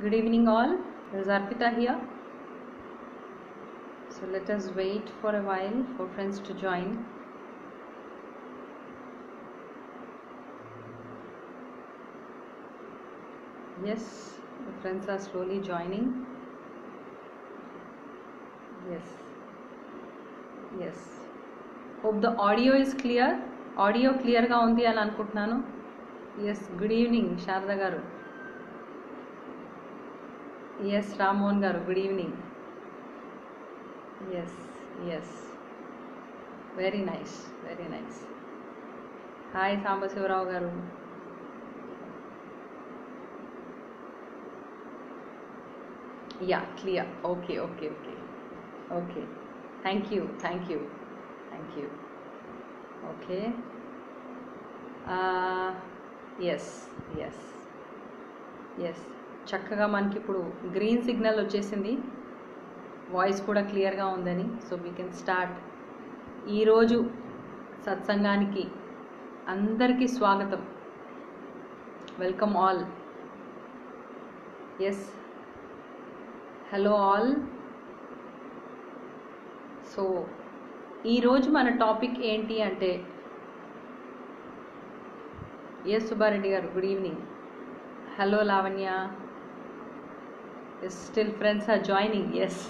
good evening all. This is arpita here. So let us wait for a while for friends to join. Yes the friends are slowly joining. Yes. Yes. Hope the audio is clear. Audio clear ga undi ani anukuntunanu yes good evening sharada garu. Yes Rammohan garu good evening yes yes very nice very nice hi Sambasivarao garu yeah clear okay okay okay okay thank you thank you thank you okay yes yes yes చక్కగా మనకి ఇప్పుడు green signal వచ్చేసింది. Voice కూడా క్లియర్గా ఉందని. So we can start ఈరోజు సత్సంగానికి అందరికీ స్వాగతం. Welcome all yes hello all so ఈరోజు మన టాపిక్ ఏంటి అంటే yes Subbareddy garu good evening hello Lavanya. Still friends are joining yes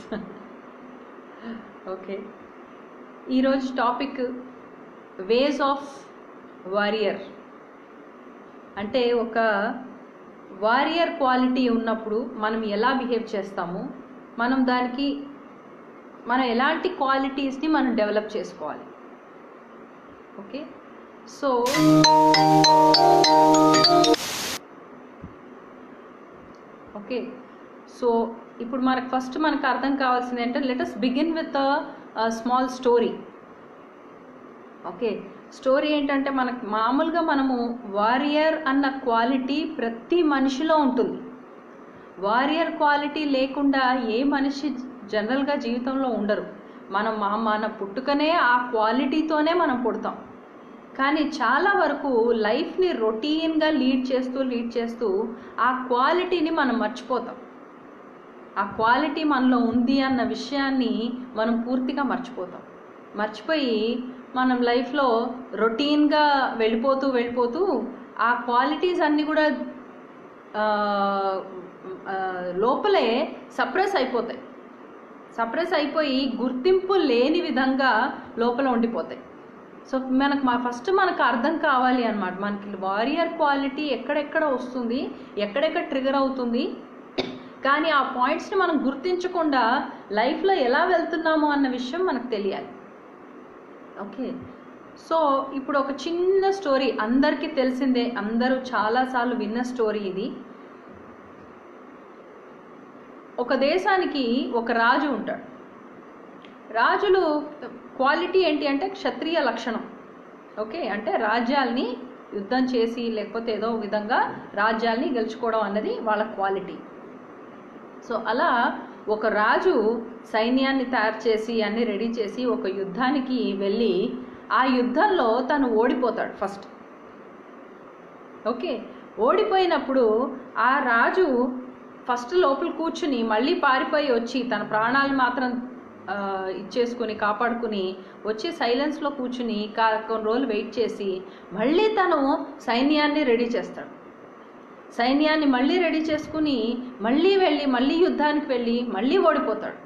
okay ఈరోజు టాపిక్ వేస్ ఆఫ్ వారియర్ అంటే ఒక వారియర్ క్వాలిటీ ఉన్నప్పుడు మనం ఎలా బిహేవ్ చేస్తాము? మనం దానికి మనం ఎలాంటి క్వాలిటీస్ని మనం డెవలప్ చేసుకోవాలి. ఓకే సో ఓకే సో ఇప్పుడు మనకు ఫస్ట్ మనకు అర్థం కావాల్సింది ఏంటంటే let's begin with small story okay story ఏంటంటే మనకు మామూలుగా మనము వారియర్ అన్న క్వాలిటీ ప్రతి మనిషిలో ఉంటుంది. వారియర్ క్వాలిటీ లేకుండా ఏ మనిషి జనరల్గా జీవితంలో ఉండరు. మనం మా మన పుట్టుకనే ఆ క్వాలిటీతోనే మనం పుడతాం. కానీ చాలా వరకు లైఫ్ని రొటీన్గా లీడ్ చేస్తూ లీడ్ చేస్తూ ఆ క్వాలిటీని మనం మర్చిపోతాం. ఆ క్వాలిటీ మనలో ఉంది అన్న విషయాన్ని మనం పూర్తిగా మర్చిపోతాం. మర్చిపోయి మనం లైఫ్లో రొటీన్గా వెళ్ళిపోతూ వెళ్ళిపోతూ ఆ క్వాలిటీస్ అన్నీ కూడా లోపలే సప్రెస్ అయిపోతాయి. సప్రెస్ అయిపోయి గుర్తింపు లేని విధంగా లోపల ఉండిపోతాయి. సో మనకు మా ఫస్ట్ మనకు అర్థం కావాలి అనమాట మనకి వారియర్ క్వాలిటీ ఎక్కడెక్కడ వస్తుంది ఎక్కడెక్కడ ట్రిగర్ అవుతుంది కానీ ఆ పాయింట్స్ని మనం గుర్తించకుండా లైఫ్లో ఎలా వెళ్తున్నాము అన్న విషయం మనకు తెలియాలి. ఓకే. సో ఇప్పుడు ఒక చిన్న స్టోరీ అందరికీ తెలిసిందే అందరూ చాలాసార్లు విన్న స్టోరీ ఇది. ఒక దేశానికి ఒక రాజు ఉంటాడు. రాజులు క్వాలిటీ ఏంటి అంటే క్షత్రియ లక్షణం. ఓకే అంటే రాజ్యాల్ని యుద్ధం చేసి లేకపోతే ఏదో విధంగా రాజ్యాల్ని గెలుచుకోవడం అన్నది వాళ్ళ క్వాలిటీ. సో అలా ఒక రాజు సైన్యాన్ని తయారు చేసి అన్ని రెడీ చేసి ఒక యుద్ధానికి వెళ్ళి ఆ యుద్ధంలో తను ఓడిపోతాడు ఫస్ట్. ఓకే. ఓడిపోయినప్పుడు ఆ రాజు ఫస్ట్ లోపల కూర్చుని మళ్ళీ పారిపోయి వచ్చి తన ప్రాణాలు మాత్రం ఇచ్చేసుకుని కాపాడుకుని వచ్చి సైలెన్స్లో కూర్చుని కొన్ని రోజులు వెయిట్ చేసి మళ్ళీ తను సైన్యాన్ని రెడీ చేస్తాడు. సైన్యాన్ని మళ్ళీ రెడీ చేసుకుని మళ్ళీ వెళ్ళి మళ్ళీ యుద్ధానికి వెళ్ళి మళ్ళీ ఓడిపోతాడు.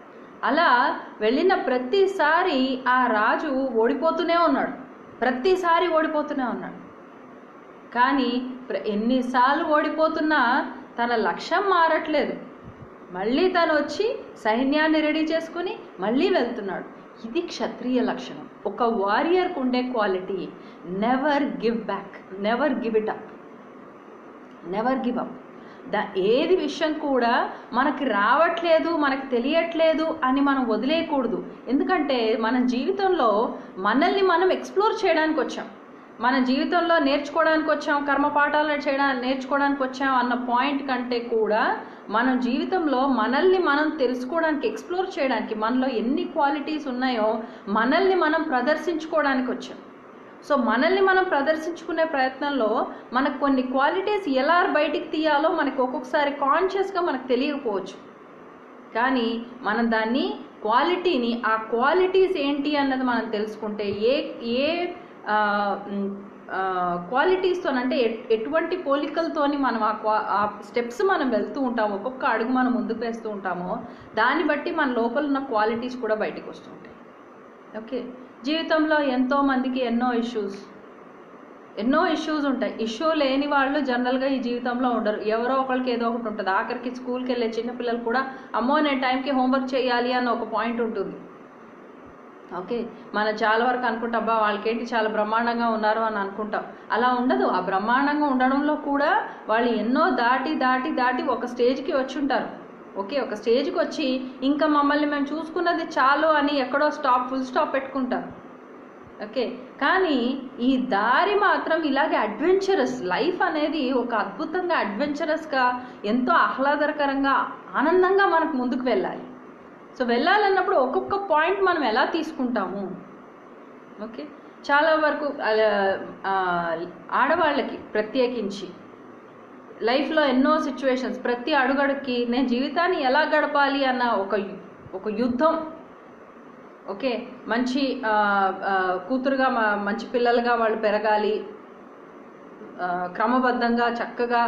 అలా వెళ్ళిన ప్రతిసారి ఆ రాజు ఓడిపోతూనే ఉన్నాడు. ప్రతిసారి ఓడిపోతూనే ఉన్నాడు. కానీ ఎన్నిసార్లు ఓడిపోతున్నా తన లక్ష్యం మారట్లేదు. మళ్ళీ తను వచ్చి సైన్యాన్ని రెడీ చేసుకుని మళ్ళీ వెళ్తున్నాడు. ఇది క్షత్రియ లక్షణం. ఒక వారియర్కు ఉండే quality. Never give back never give it up never give up the ఏది విషయం కూడా మనకి రావట్లేదు మనకు తెలియట్లేదు అని మనం వదిలేయకూడదు. ఎందుకంటే మన జీవితంలో మనల్ని మనం ఎక్స్ప్లోర్ చేయడానికి వచ్చాం. మన జీవితంలో నేర్చుకోవడానికి వచ్చాం కర్మపాఠాలను చేయడానికి నేర్చుకోవడానికి వచ్చాం అన్న పాయింట్ కంటే కూడా మనం జీవితంలో మనల్ని మనం తెలుసుకోవడానికి ఎక్స్ప్లోర్ చేయడానికి మనలో ఎన్ని క్వాలిటీస్ ఉన్నాయో మనల్ని మనం ప్రదర్శించుకోవడానికి వచ్చాం. సో మనల్ని మనం ప్రదర్శించుకునే ప్రయత్నంలో మనకు కొన్ని క్వాలిటీస్ ఎలా బయటికి తీయాలో మనకు ఒక్కొక్కసారి కాన్షియస్గా మనకు తెలియకపోవచ్చు. కానీ మనం దాన్ని క్వాలిటీని ఆ క్వాలిటీస్ ఏంటి అన్నది మనం తెలుసుకుంటే ఏ ఏ క్వాలిటీస్తో అంటే ఎట్- ఎటువంటి పోలికలతోని మనం ఆ క్వా ఆ స్టెప్స్ మనం వెళ్తూ ఉంటాము ఒక్కొక్క అడుగు మనం ముందుకు వేస్తూ ఉంటామో దాన్ని బట్టి మన లోపల ఉన్న క్వాలిటీస్ కూడా బయటకు వస్తూ ఉంటాయి. ఓకే జీవితంలో ఎంతో మందికి ఎన్నో ఇష్యూస్ ఎన్నో ఇష్యూస్ ఉంటాయి. ఇష్యూ లేని వాళ్ళు జనరల్గా ఈ జీవితంలో ఉండరు. ఎవరో ఒకరికి ఏదో ఒకటి ఉంటుంది. ఆఖరికి స్కూల్కి వెళ్ళే చిన్నపిల్లలు కూడా అమ్మో నేను టైంకి హోంవర్క్ చేయాలి అన్న ఒక పాయింట్ ఉంటుంది. ఓకే మనం చాలా వరకు అనుకుంటాం అబ్బా వాళ్ళకేంటి చాలా బ్రహ్మాండంగా ఉన్నారు అని అనుకుంటాం. అలా ఉండదు. ఆ బ్రహ్మాండంగా ఉండడంలో కూడా వాళ్ళు ఎన్నో దాటి దాటి దాటి ఒక స్టేజ్కి వచ్చి ఉంటారు. ఓకే ఒక స్టేజ్కి వచ్చి ఇంకా మమ్మల్ని మేము చూసుకున్నది చాలు అని ఎక్కడో స్టాప్ ఫుల్ స్టాప్ పెట్టుకుంటారు. ఓకే కానీ ఈ దారి మాత్రం ఇలాగే అడ్వెంచరస్ లైఫ్ అనేది ఒక అద్భుతంగా అడ్వెంచరస్గా ఎంతో ఆహ్లాదకరంగా ఆనందంగా మనకు ముందుకు వెళ్ళాలి. సో వెళ్ళాలన్నప్పుడు ఒక్కొక్క పాయింట్ మనం ఎలా తీసుకుంటాము? ఓకే చాలా వరకు ఆడవాళ్ళకి ప్రత్యేకించి. లైఫ్లో ఎన్నో సిచ్యువేషన్స్ ప్రతి అడుగడుక్కి నేను జీవితాన్ని ఎలా గడపాలి అన్న ఒక ఒక యుద్ధం. ఓకే? మంచి కూతురుగా మంచి పిల్లలుగా వాళ్ళు పెరగాలి. క్రమబద్ధంగా చక్కగా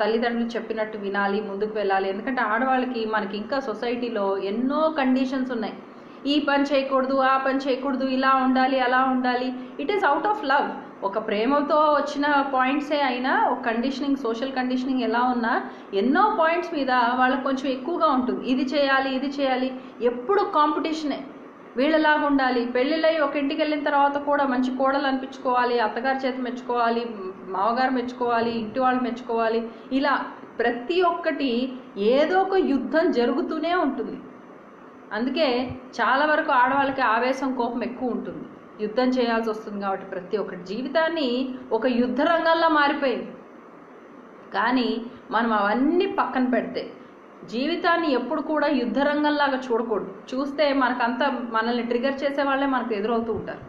తల్లిదండ్రులు చెప్పినట్టు వినాలి ముందుకు వెళ్ళాలి. ఎందుకంటే ఆడవాళ్ళకి మనకి ఇంకా సొసైటీలో ఎన్నో కండిషన్స్ ఉన్నాయి. ఈ పని చేయకూడదు ఆ పని చేయకూడదు ఇలా ఉండాలి అలా ఉండాలి. It is out of love ఒక ప్రేమతో వచ్చిన పాయింట్సే అయినా ఒక కండిషనింగ్ సోషల్ కండిషనింగ్ ఎలా ఉన్నా ఎన్నో పాయింట్స్ మీద వాళ్ళకి కొంచెం ఎక్కువగా ఉంటుంది. ఇది చేయాలి ఇది చేయాలి. ఎప్పుడు కాంపిటీషనే వీళ్ళలాగా ఉండాలి. పెళ్ళిళ్ళై ఒక ఇంటికి వెళ్ళిన తర్వాత కూడా మంచి కోడలు అనిపించుకోవాలి అత్తగారి చేతి మెచ్చుకోవాలి మామగారు మెచ్చుకోవాలి ఇంటి వాళ్ళు మెచ్చుకోవాలి. ఇలా ప్రతి ఒక్కటి ఏదో ఒక యుద్ధం జరుగుతూనే ఉంటుంది. అందుకే చాలా వరకు ఆడవాళ్ళకి ఆవేశం కోపం ఎక్కువ ఉంటుంది. యుద్ధం చేయాల్సి వస్తుంది కాబట్టి ప్రతి ఒక్కటి జీవితాన్ని ఒక యుద్ధ రంగంలో మారిపోయింది. కానీ మనం అవన్నీ పక్కన పెడితే జీవితాన్ని ఎప్పుడు కూడా యుద్ధ రంగంలాగా చూడకూడదు. చూస్తే మనకంతా మనల్ని ట్రిగర్ చేసే వాళ్ళే మనకు ఎదురవుతూ ఉంటారు.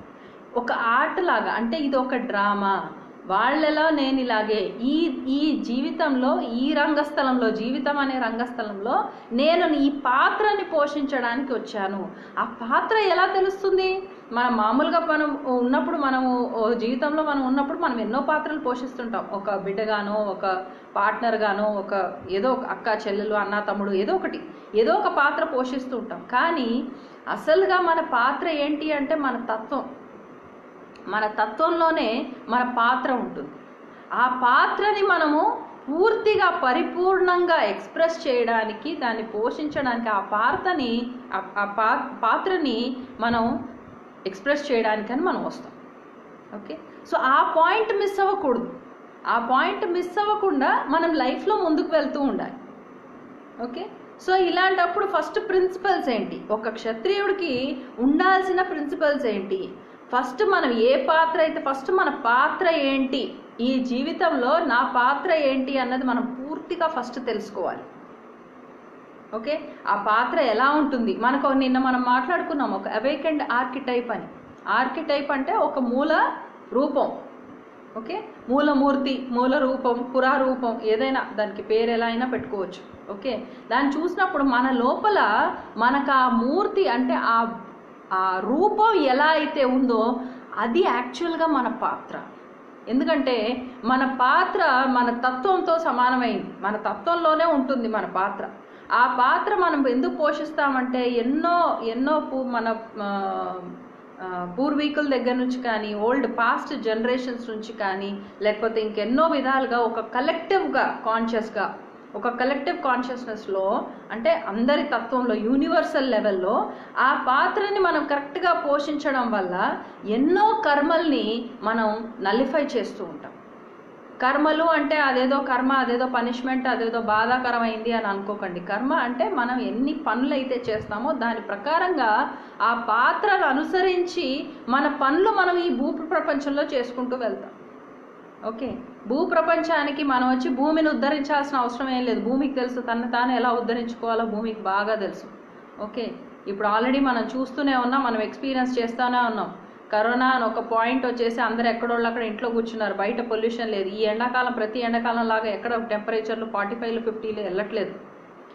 ఒక ఆర్ట్ లాగా అంటే ఇది ఒక డ్రామా వాళ్ళలో నేను ఇలాగే ఈ ఈ జీవితంలో ఈ రంగస్థలంలో జీవితం అనే రంగస్థలంలో నేను ఈ పాత్రని పోషించడానికి వచ్చాను. ఆ పాత్ర ఎలా తెలుస్తుంది? మనం మామూలుగా మనం ఉన్నప్పుడు మనము జీవితంలో మనం ఉన్నప్పుడు మనం ఎన్నో పాత్రలు పోషిస్తుంటాం. ఒక బిడ్డగానో ఒక పార్ట్నర్గానో ఒక ఏదో ఒక అక్క చెల్లెలు అన్న తమ్ముడు ఏదో ఒకటి ఏదో ఒక పాత్ర పోషిస్తూ ఉంటాం. కానీ అసలుగా మన పాత్ర ఏంటి అంటే మన తత్వం. మన తత్వంలోనే మన పాత్ర ఉంటుంది. ఆ పాత్రని మనము పూర్తిగా పరిపూర్ణంగా ఎక్స్ప్రెస్ చేయడానికి దాన్ని పోషించడానికి ఆ పాత్రని ఆ- పా- పాత్రని మనం ఎక్స్ప్రెస్ చేయడానికని మనం వస్తాం. ఓకే? సో ఆ పాయింట్ మిస్ అవ్వకూడదు. ఆ పాయింట్ మిస్ అవ్వకుండా మనం లైఫ్లో ముందుకు వెళ్తూ ఉండాలి. ఓకే? సో ఇలాంటప్పుడు ఫస్ట్ ప్రిన్సిపల్స్ ఏంటి? ఒక క్షత్రియుడికి ఉండాల్సిన ప్రిన్సిపల్స్ ఏంటి? ఫస్ట్ మనం ఏ పాత్ర అయితే ఫస్ట్ మన పాత్ర ఏంటి? ఈ జీవితంలో నా పాత్ర ఏంటి అన్నది మనం పూర్తిగా ఫస్ట్ తెలుసుకోవాలి. ఓకే? ఆ పాత్ర ఎలా ఉంటుంది? మనకు నిన్న మనం మాట్లాడుకున్నాం ఒక అవేకెండ్ ఆర్కిటైప్ అని. ఆర్కిటైప్ అంటే ఒక మూల రూపం. ఓకే? మూలమూర్తి మూల రూపం పురారూపం ఏదైనా దానికి పేరు ఎలా అయినా పెట్టుకోవచ్చు. ఓకే? దాన్ని చూసినప్పుడు మన లోపల మనకు ఆ మూర్తి అంటే ఆ ఆ రూపం ఎలా అయితే ఉందో అది యాక్చువల్గా మన పాత్ర. ఎందుకంటే మన పాత్ర మన తత్వంతో సమానమైంది. మన తత్వంలోనే ఉంటుంది మన పాత్ర. ఆ పాత్ర మనం ఎందుకు పోషిస్తామంటే ఎన్నో ఎన్నో పూ- మన పూర్వీకుల దగ్గర నుంచి కానీ ఓల్డ్ పాస్ట్ జనరేషన్స్ నుంచి కానీ లేకపోతే ఇంకెన్నో విధాలుగా ఒక కలెక్టివ్గా కాన్షియస్గా ఒక కలెక్టివ్ కాన్షియస్నెస్లో అంటే అందరి తత్వంలో యూనివర్సల్ లెవెల్లో ఆ పాత్రని మనం కరెక్ట్గా పోషించడం వల్ల ఎన్నో కర్మల్ని మనం నలిఫై చేస్తూ ఉంటాం. కర్మలు అంటే అదేదో కర్మ అదేదో పనిష్మెంట్ అదేదో బాధాకరమైంది అని అనుకోకండి. కర్మ అంటే మనం ఎన్ని పనులు అయితే చేస్తామో దాని ప్రకారంగా ఆ పాత్రను అనుసరించి మన పనులు మనం ఈ భూ ప్రపంచంలో చేసుకుంటూ వెళ్తాం. ఓకే. భూ ప్రపంచానికి మనం వచ్చి భూమిని ఉద్ధరించాల్సిన అవసరం ఏం లేదు. భూమికి తెలుసు. తను తాను ఎలా ఉద్ధరించుకోవాలో భూమికి బాగా తెలుసు. ఓకే. ఇప్పుడు ఆల్రెడీ మనం చూస్తూనే ఉన్నాం. మనం ఎక్స్పీరియన్స్ చేస్తూనే ఉన్నాం. కరోనా అని ఒక పాయింట్ వచ్చేసి అందరు ఎక్కడోళ్ళు అక్కడ ఇంట్లో కూర్చున్నారు. బయట పొల్యూషన్ లేదు. ఈ ఎండాకాలం ప్రతి ఎండాకాలం లాగా ఎక్కడ టెంపరేచర్లు ఫార్టీ ఫైవ్లు ఫిఫ్టీలు వెళ్ళట్లేదు.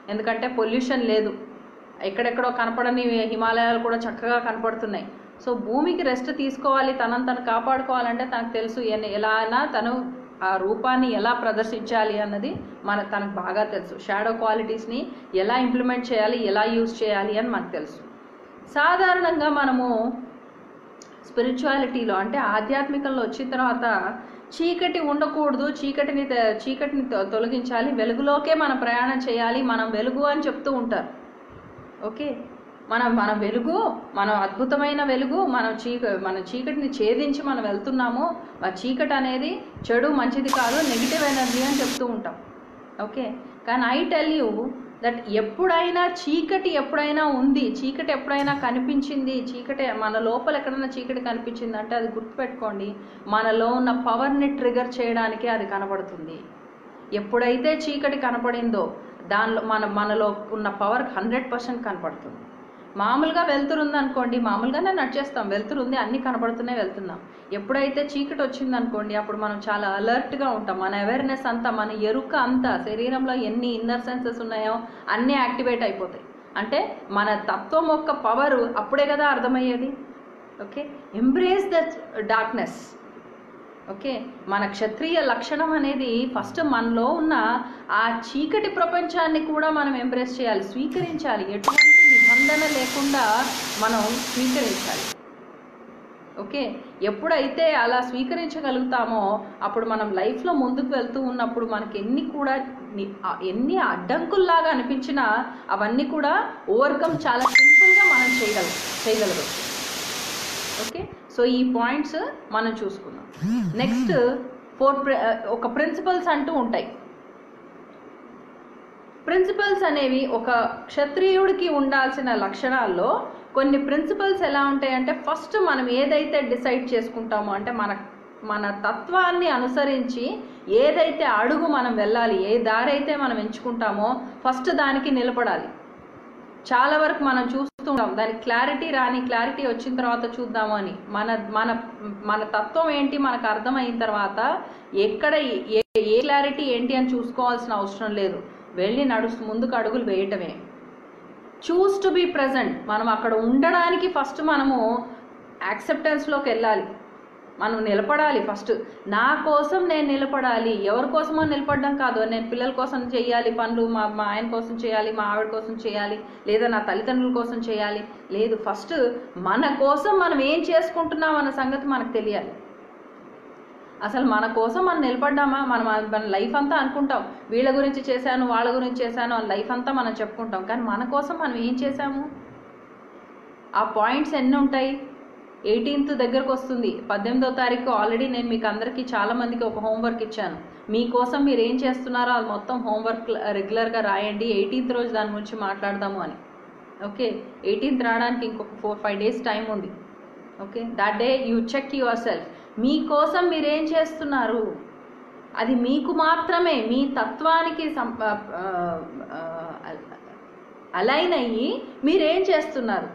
ఎందుకంటే పొల్యూషన్ లేదు. ఎక్కడెక్కడో కనపడని హిమాలయాలు కూడా చక్కగా కనపడుతున్నాయి. సో భూమికి రెస్ట్ తీసుకోవాలి తనను తను కాపాడుకోవాలంటే తనకు తెలుసు ఎలా అయినా తను ఆ రూపాన్ని ఎలా ప్రదర్శించాలి అన్నది మన తనకు బాగా తెలుసు. షాడో క్వాలిటీస్ని ఎలా ఇంప్లిమెంట్ చేయాలి ఎలా యూజ్ చేయాలి అని మనకు తెలుసు. సాధారణంగా మనము స్పిరిచువాలిటీలో అంటే ఆధ్యాత్మికంలో వచ్చిన తర్వాత చీకటి ఉండకూడదు చీకటిని చీకటిని తొ- తొలగించాలి వెలుగులోకే మనం ప్రయాణం చేయాలి మనం వెలుగు అని చెప్తూ ఉంటారు. ఓకే మనం మన వెలుగు మనం అద్భుతమైన వెలుగు మనం చీక మన చీకటిని ఛేదించి మనం వెళ్తున్నాము ఆ చీకటి అనేది చెడు మంచిది కాదు నెగిటివ్ ఎనర్జీ అని చెప్తూ ఉంటాం. ఓకే కానీ ఐ టెల్ యూ దట్ ఎప్పుడైనా చీకటి ఎప్పుడైనా ఉంది చీకటి ఎప్పుడైనా కనిపించింది చీకటి మన లోపల ఎక్కడైనా చీకటి కనిపించింది అంటే అది గుర్తుపెట్టుకోండి మనలో ఉన్న పవర్ని ట్రిగర్ చేయడానికి అది కనబడుతుంది. ఎప్పుడైతే చీకటి కనపడిందో దానిలో మన మనలో ఉన్న పవర్ హండ్రెడ్ పర్సెంట్ కనపడుతుంది. మామూలుగా వెళ్తురుంది అనుకోండి మామూలుగానే నడిచేస్తాం. వెళ్తురుంది అన్నీ కనబడుతూనే వెళ్తున్నాం. ఎప్పుడైతే చీకటి వచ్చింది అనుకోండి అప్పుడు మనం చాలా అలర్ట్గా ఉంటాం. మన అవేర్నెస్ అంతా మన ఎరుక అంతా శరీరంలో ఎన్ని ఇన్నర్ సెన్సెస్ ఉన్నాయో అన్నీ యాక్టివేట్ అయిపోతాయి. అంటే మన తత్వం యొక్క పవర్ అప్పుడే కదా అర్థమయ్యేది. Okay? Embrace the darkness okay? మన క్షత్రియ లక్షణం అనేది ఫస్ట్ మనలో ఉన్న ఆ చీకటి ప్రపంచాన్ని కూడా మనం ఎంప్రెస్ చేయాలి స్వీకరించాలి. ఎటువంటి నిబంధన లేకుండా మనం స్వీకరించాలి. ఓకే? ఎప్పుడైతే అలా స్వీకరించగలుగుతామో అప్పుడు మనం లైఫ్లో ముందుకు వెళ్తూ ఉన్నప్పుడు మనకి ఎన్ని కూడా ఎన్ని అడ్డంకుల్లాగా అనిపించినా అవన్నీ కూడా ఓవర్కమ్ చాలా సింపుల్గా మనం చేయగల చేయగలగచ్చు. ఓకే? సో ఈ పాయింట్స్ మనం చూసుకుందాం. నెక్స్ట్ ఫోర్ ఒక ప్రిన్సిపల్స్ అంటూ ఉంటాయి. ప్రిన్సిపల్స్ అనేవి ఒక క్షత్రియుడికి ఉండాల్సిన లక్షణాల్లో కొన్ని ప్రిన్సిపల్స్ ఎలా ఉంటాయంటే ఫస్ట్ మనం ఏదైతే డిసైడ్ చేసుకుంటామో అంటే మన మన తత్వాన్ని అనుసరించి ఏదైతే అడుగు మనం వెళ్ళాలి ఏ దారి అయితే మనం ఎంచుకుంటామో ఫస్ట్ దానికి నిలబడాలి. చాలా వరకు మనం చూస్తుంటాం దానికి క్లారిటీ రాని క్లారిటీ వచ్చిన తర్వాత చూద్దాము అని. మన మన మన తత్వం ఏంటి మనకు అర్థమైన తర్వాత ఎక్కడ ఏ ఏ క్లారిటీ ఏంటి అని చూసుకోవాల్సిన అవసరం లేదు. వెళ్ళి నడుస్తూ ముందుకు అడుగులు వేయటమే. చూస్ టు బీ ప్రజెంట్ మనం అక్కడ ఉండడానికి ఫస్ట్ మనము యాక్సెప్టెన్స్లోకి వెళ్ళాలి. మనం నిలబడాలి ఫస్ట్ నా కోసం నేను నిలబడాలి. ఎవరి కోసమో నిలబడడం కాదు. నేను పిల్లల కోసం చేయాలి పనులు మా మా ఆయన కోసం చేయాలి మా ఆవిడ కోసం చేయాలి లేదా నా తల్లిదండ్రుల కోసం చేయాలి. లేదు ఫస్ట్ మన కోసం మనం ఏం చేసుకుంటున్నాం అన్న సంగతి మనకు తెలియాలి. అసలు మన కోసం మనం నిలబడ్డామా? మనం మన లైఫ్ అంతా అనుకుంటాం. వీళ్ళ గురించి చేశాను వాళ్ళ గురించి చేశాను లైఫ్ అంతా మనం చెప్పుకుంటాం. కానీ మన కోసం మనం ఏం చేశాము? ఆ పాయింట్స్ ఎన్ని ఉంటాయి? ఎయిటీన్త్ దగ్గరకు వస్తుంది. పద్దెనిమిదో తారీఖు ఆల్రెడీ నేను మీకు అందరికీ చాలామందికి ఒక హోంవర్క్ ఇచ్చాను. మీకోసం మీరు ఏం చేస్తున్నారో అది మొత్తం హోంవర్క్ రెగ్యులర్గా రాయండి. ఎయిటీన్త్ రోజు దాని గురించి మాట్లాడదాము అని. ఓకే ఎయిటీన్త్ రావడానికి ఇంకొక ఫోర్ ఫైవ్ డేస్ టైం ఉంది. Okay that day you check your self మీకోసం మీరేం చేస్తున్నారు? అది మీకు మాత్రమే మీ తత్వానికి సం అలైన్ అయ్యి మీరేం చేస్తున్నారు?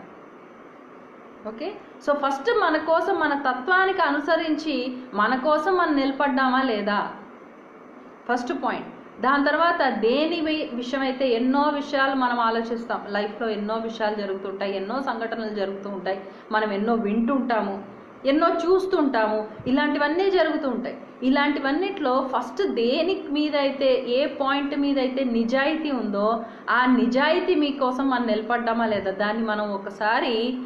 ఓకే? సో ఫస్ట్ మన కోసం మన తత్వానికి అనుసరించి మన కోసం మనం నిలబడ్డామా లేదా? First point. దాని తర్వాత దేని విషయమైతే ఎన్నో విషయాలు మనం ఆలోచిస్తాం. లైఫ్లో ఎన్నో విషయాలు జరుగుతుంటాయి ఎన్నో సంఘటనలు జరుగుతూ ఉంటాయి. మనం ఎన్నో వింటుంటాము ఎన్నో చూస్తుంటాము. ఇలాంటివన్నీ జరుగుతూ ఉంటాయి ఇలాంటివన్నిట్లో ఫస్ట్ దేని మీద అయితే ఏ పాయింట్ మీద అయితే నిజాయితీ ఉందో ఆ నిజాయితీ మీకోసం మనం నిలబడ్డామా లేదా దాన్ని మనం ఒకసారి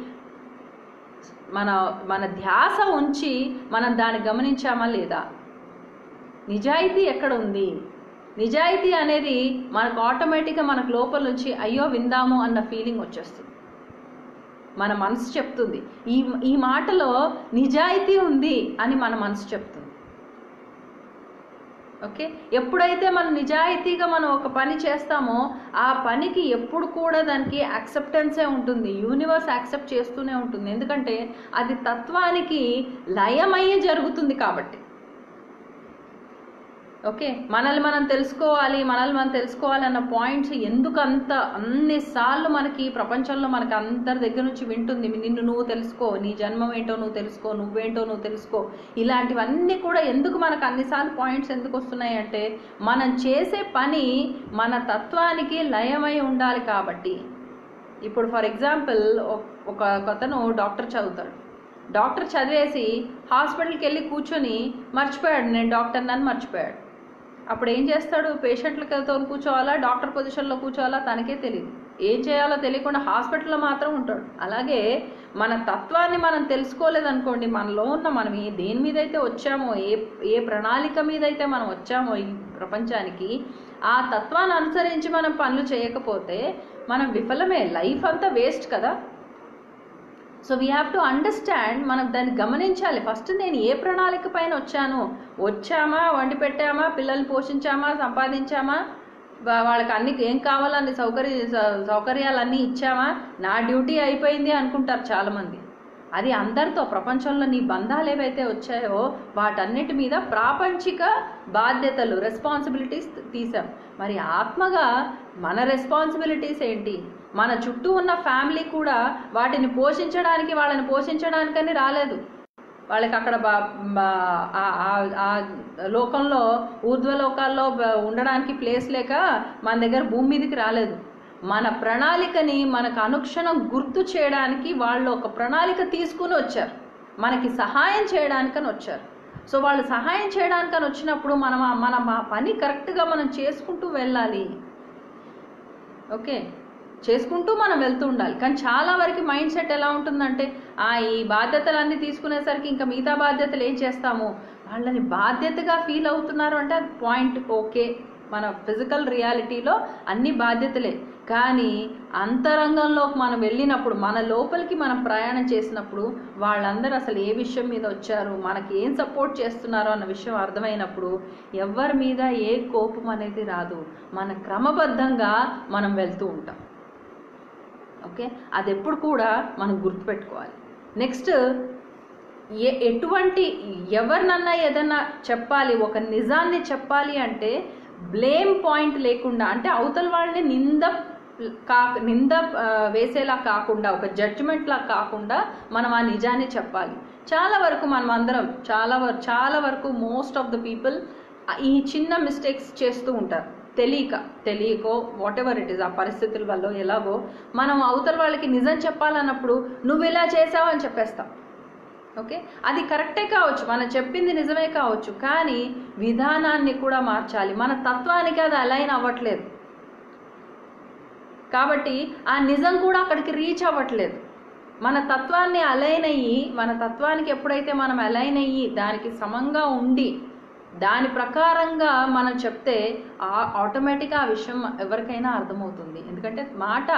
మన మన ధ్యాస ఉంచి మనం దాన్ని గమనించామా లేదా? నిజాయితీ ఎక్కడ ఉంది? నిజాయితీ అనేది మనకు ఆటోమేటిక్గా మనకు లోపల నుంచి అయ్యో విందాము అన్న ఫీలింగ్ వచ్చేస్తుంది. మన మనసు చెప్తుంది. ఈ ఈ మాటలో నిజాయితీ ఉంది అని మన మనసు చెప్తుంది. ఓకే? ఎప్పుడైతే మనం నిజాయితీగా మనం ఒక పని చేస్తామో ఆ పనికి ఎప్పుడు కూడా దానికి యాక్సెప్టెన్సే ఉంటుంది. యూనివర్స్ యాక్సెప్ట్ చేస్తూనే ఉంటుంది. ఎందుకంటే అది తత్వానికి లయమయ్యే జరుగుతుంది కాబట్టి. ఓకే మనల్ని మనం తెలుసుకోవాలి మనల్ని మనం తెలుసుకోవాలన్న పాయింట్స్ ఎందుకు అంత అన్నిసార్లు మనకి ప్రపంచంలో మనకి అందరి దగ్గర నుంచి వింటుంది నిన్ను నువ్వు తెలుసుకో నీ జన్మం ఏంటో నువ్వు తెలుసుకో నువ్వేంటో నువ్వు తెలుసుకో. ఇలాంటివన్నీ కూడా ఎందుకు మనకు అన్నిసార్లు పాయింట్స్ ఎందుకు వస్తున్నాయి అంటే మనం చేసే పని మన తత్వానికి లయమై ఉండాలి కాబట్టి. ఇప్పుడు ఫర్ ఎగ్జాంపుల్ ఒక అతను డాక్టర్ చదువుతాడు. డాక్టర్ చదివేసి హాస్పిటల్కి వెళ్ళి కూర్చొని మర్చిపోయాడు నేను డాక్టర్ నన్ను మర్చిపోయాడు. అప్పుడు ఏం చేస్తాడు పేషెంట్లతో కూర్చోవాలా? డాక్టర్ పొజిషన్లో కూర్చోవాలా? తనకే తెలియదు ఏం చేయాలో తెలియకుండా హాస్పిటల్లో మాత్రం ఉంటాడు. అలాగే మన తత్వాన్ని మనం తెలుసుకోలేదనుకోండి మనలో ఉన్న మనం ఏ దేని మీద అయితే వచ్చామో ఏ ఏ ప్రణాళిక మీద అయితే మనం వచ్చామో ఈ ప్రపంచానికి ఆ తత్వాన్ని అనుసరించి మనం పనులు చేయకపోతే మనం విఫలమే. లైఫ్ అంతా వేస్ట్ కదా? So we have to understand మనం దాన్ని గమనించాలి. ఫస్ట్ నేను ఏ ప్రణాళిక పైన వచ్చాను? వచ్చామా? వండి పెట్టామా? పిల్లల్ని పోషించామా? సంపాదించామా? వాళ్ళకి అన్ని ఏం కావాలని సౌకర్య సౌకర్యాలన్నీ ఇచ్చామా? నా డ్యూటీ అయిపోయింది అనుకుంటారు చాలామంది. అది అందరితో ప్రపంచంలో నీ బంధాలు ఏవైతే వచ్చాయో వాటన్నిటి మీద ప్రాపంచిక బాధ్యతలు రెస్పాన్సిబిలిటీస్ తీసాం మరి ఆత్మగా మన రెస్పాన్సిబిలిటీస్ ఏంటి? మన చుట్టూ ఉన్న ఫ్యామిలీ కూడా వాటిని పోషించడానికి వాళ్ళని పోషించడానికని రాలేదు. వాళ్ళకి అక్కడ బా- ఆ- లోకంలో ఊర్ధ్వలోకాల్లో ఉండడానికి ప్లేస్ లేక మన దగ్గర భూమి మీదకి రాలేదు. మన ప్రణాళికని మనకు అనుక్షణం గుర్తు చేయడానికి వాళ్ళు ఒక ప్రణాళిక తీసుకుని వచ్చారు. మనకి సహాయం చేయడానికని వచ్చారు. సో వాళ్ళు సహాయం చేయడానికని వచ్చినప్పుడు మనం మనం ఆ పని కరెక్ట్గా మనం చేసుకుంటూ వెళ్ళాలి. ఓకే? చేసుకుంటూ మనం వెళ్తూ ఉండాలి. కానీ చాలా వరకు మైండ్ సెట్ ఎలా ఉంటుందంటే ఆ ఈ బాధ్యతలన్నీ తీసుకునేసరికి ఇంకా మిగతా బాధ్యతలు ఏం చేస్తాము? వాళ్ళని బాధ్యతగా ఫీల్ అవుతున్నారు అంటే అది పాయింట్ ఓకే. మన ఫిజికల్ రియాలిటీలో అన్ని బాధ్యతలే. కానీ అంతరంగంలోకి మనం వెళ్ళినప్పుడు మన లోపలికి మనం ప్రయాణం చేసినప్పుడు వాళ్ళందరూ అసలు ఏ విషయం మీద వచ్చారు? మనకి ఏం సపోర్ట్ చేస్తున్నారో? అన్న విషయం అర్థమైనప్పుడు ఎవరి మీద ఏ కోపం అనేది రాదు. మన క్రమబద్ధంగా మనం వెళ్తూ ఉంటాం. ఓకే? అది ఎప్పుడు కూడా మనం గుర్తుపెట్టుకోవాలి. నెక్స్ట్ ఏ ఎటువంటి ఎవరినన్నా ఏదన్నా చెప్పాలి ఒక నిజాన్ని చెప్పాలి అంటే బ్లేమ్ పాయింట్ లేకుండా అంటే అవతల వాళ్ళని నింద కా నింద వేసేలా కాకుండా ఒక జడ్జిమెంట్లా కాకుండా మనం ఆ నిజాన్ని చెప్పాలి. చాలా వరకు మనం అందరం చాలా వరకు చాలా వరకు మోస్ట్ ఆఫ్ ద పీపుల్ ఈ చిన్న మిస్టేక్స్ చేస్తూ ఉంటారు. తెలియక తెలియకో వాట్ ఎవర్ ఇట్ ఇస్ ఆ పరిస్థితుల వల్ల ఎలాగో మనం అవతల వాళ్ళకి నిజం చెప్పాలన్నప్పుడు నువ్వు ఇలా చేసావు అని చెప్పేస్తాం. ఓకే అది కరెక్టే కావచ్చు మనం చెప్పింది నిజమే కావచ్చు కానీ విధానాన్ని కూడా మార్చాలి. మన తత్వానికి అది అలైన్ అవ్వట్లేదు. కాబట్టి ఆ నిజం కూడా అక్కడికి రీచ్ అవ్వట్లేదు. మన తత్వాన్ని అలైన్ అయ్యి మన తత్వానికి ఎప్పుడైతే మనం అలైన్ అయ్యి దానికి సమంగా ఉండి దాని ప్రకారంగా మనం చెప్తే ఆ- ఆటోమేటిక్గా ఆ విషయం ఎవరికైనా అర్థమవుతుంది. ఎందుకంటే మాట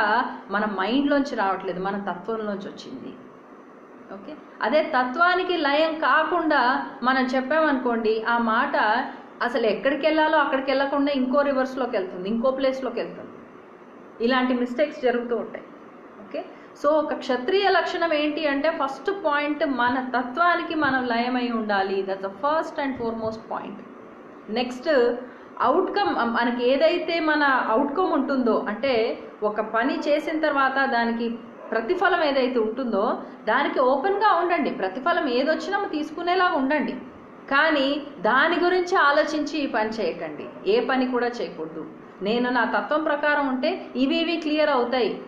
మన మైండ్లోంచి రావట్లేదు మన తత్వంలోంచి వచ్చింది. ఓకే? అదే తత్వానికి లయం కాకుండా మనం చెప్పామనుకోండి ఆ మాట అసలు ఎక్కడికి వెళ్ళాలో అక్కడికి వెళ్ళకుండా ఇంకో రివర్స్లోకి వెళ్తుంది ఇంకో ప్లేస్లోకి వెళ్తుంది. ఇలాంటి మిస్టేక్స్ జరుగుతూ ఉంటాయి. సో ఒక క్షత్రియ లక్షణం ఏంటి అంటే ఫస్ట్ పాయింట్ మన తత్వానికి మనం లయమై ఉండాలి. That's the first and foremost point next outcome మనకి ఏదైతే మన అవుట్కమ్ ఉంటుందో అంటే ఒక పని చేసిన తర్వాత దానికి ప్రతిఫలం ఏదైతే ఉంటుందో దానికి ఓపెన్గా ఉండండి. ప్రతిఫలం ఏదొచ్చినా తీసుకునేలాగా ఉండండి. కానీ దాని గురించి ఆలోచించి ఈ పని చేయకండి. ఏ పని కూడా చేయకూడదు. నేను నా తత్వం ప్రకారం ఉంటే ఇవి ఇవి క్లియర్ అవుతాయి.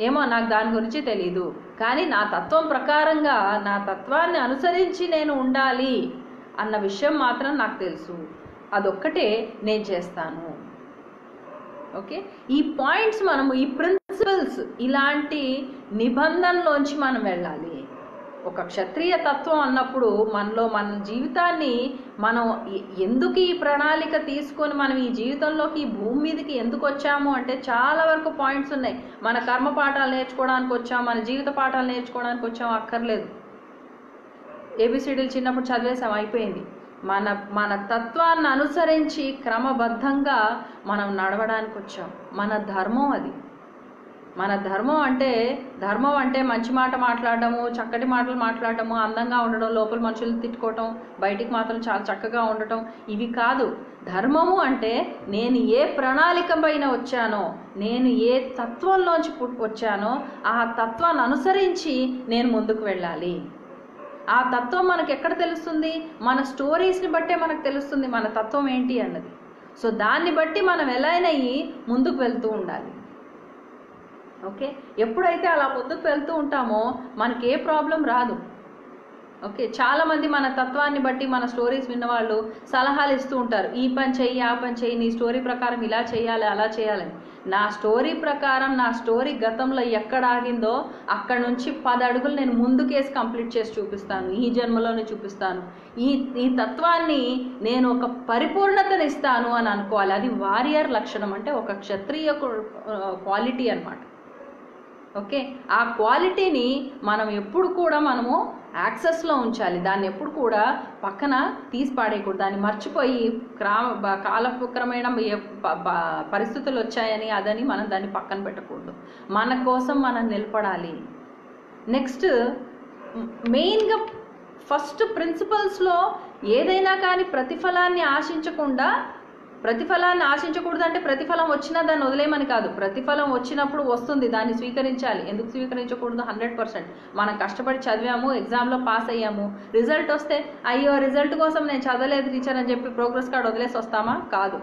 ఏమో నాకు దాని గురించి తెలీదు. కానీ నా తత్వం ప్రకారంగా నా తత్వాన్ని అనుసరించి నేను ఉండాలి అన్న విషయం మాత్రం నాకు తెలుసు. అదొక్కటే నేను చేస్తాను. ఓకే? ఈ పాయింట్స్ మనము ఈ ప్రిన్సిపల్స్ ఇలాంటి నిబంధనలోంచి మనం వెళ్ళాలి. ఒక క్షత్రియ తత్వం అన్నప్పుడు మనలో మన జీవితాన్ని మనం ఎందుకు ఈ ప్రణాళిక తీసుకొని మనం ఈ జీవితంలోకి ఈ భూమి మీదకి ఎందుకు వచ్చాము అంటే చాలా వరకు పాయింట్స్ ఉన్నాయి. మన కర్మ పాఠాలు నేర్చుకోవడానికి వచ్చాం మన జీవిత పాఠాలు నేర్చుకోవడానికి వచ్చాం అక్కర్లేదు. ఏబిసిడీలు చిన్నప్పుడు చదివేసాం అయిపోయింది. మన మన తత్వాన్ని అనుసరించి క్రమబద్ధంగా మనం నడవడానికి వచ్చాం. మన ధర్మం అది. మన ధర్మం అంటే ధర్మం అంటే మంచి మాట మాట్లాడటము చక్కటి మాటలు మాట్లాడటము అందంగా ఉండడం లోపల మనుషులు తిట్టుకోవటం బయటికి మాత్రం చాలా చక్కగా ఉండటం ఇవి కాదు. ధర్మము అంటే నేను ఏ ప్రణాళిక పైన వచ్చానో నేను ఏ తత్వంలోంచి వచ్చానో ఆ తత్వాన్ని అనుసరించి నేను ముందుకు వెళ్ళాలి. ఆ తత్వం మనకు ఎక్కడ తెలుస్తుంది? మన స్టోరీస్ని బట్టే మనకు తెలుస్తుంది మన తత్వం ఏంటి అన్నది. సో దాన్ని బట్టి మనం ఎలా అయినా ముందుకు వెళ్తూ ఉండాలి. ఓకే? ఎప్పుడైతే అలా ముందుకు వెళ్తూ ఉంటామో మనకి ఏ ప్రాబ్లం రాదు. ఓకే? చాలామంది మన తత్వాన్ని బట్టి మన స్టోరీస్ విన్నవాళ్ళు సలహాలు ఇస్తూ ఉంటారు. ఈ పని చెయ్యి ఆ పని చెయ్యి నీ స్టోరీ ప్రకారం ఇలా చేయాలి అలా చేయాలని నా స్టోరీ ప్రకారం నా స్టోరీ గతంలో ఎక్కడ ఆగిందో అక్కడ నుంచి పది అడుగులు నేను ముందుకేసి కంప్లీట్ చేసి చూపిస్తాను. ఈ జన్మలోనే చూపిస్తాను. ఈ ఈ తత్వాన్ని నేను ఒక పరిపూర్ణతనిస్తాను అని అనుకోవాలి. అది వారియర్ లక్షణం. అంటే ఒక క్షత్రియ క్వాలిటీ అనమాట ఓకే? ఆ క్వాలిటీని మనం ఎప్పుడు కూడా మనము యాక్సెస్లో ఉంచాలి. దాన్ని ఎప్పుడు కూడా పక్కన తీసి పాడేయకూడదు. దాన్ని మర్చిపోయి క్రా బ- పరిస్థితులు వచ్చాయని అదని మనం దాన్ని పక్కన పెట్టకూడదు. మన కోసం మనం నిలబడాలి. నెక్స్ట్ మెయిన్గా ఫస్ట్ ప్రిన్సిపల్స్లో ఏదైనా కానీ ప్రతిఫలాన్ని ఆశించకుండా ప్రతిఫలాన్ని ఆశించకూడదు అంటే ప్రతిఫలం వచ్చినా దాన్ని వదిలేయమని కాదు. ప్రతిఫలం వచ్చినప్పుడు వస్తుంది. దాన్ని స్వీకరించాలి. ఎందుకు స్వీకరించకూడదు? Hundred percent. మనం కష్టపడి చదివాము ఎగ్జామ్లో పాస్ అయ్యాము. రిజల్ట్ వస్తే అయ్యో రిజల్ట్ కోసం నేను చదవలేదు టీచర్ అని చెప్పి ప్రోగ్రెస్ కార్డ్ వదిలేసి వస్తామా? కాదు.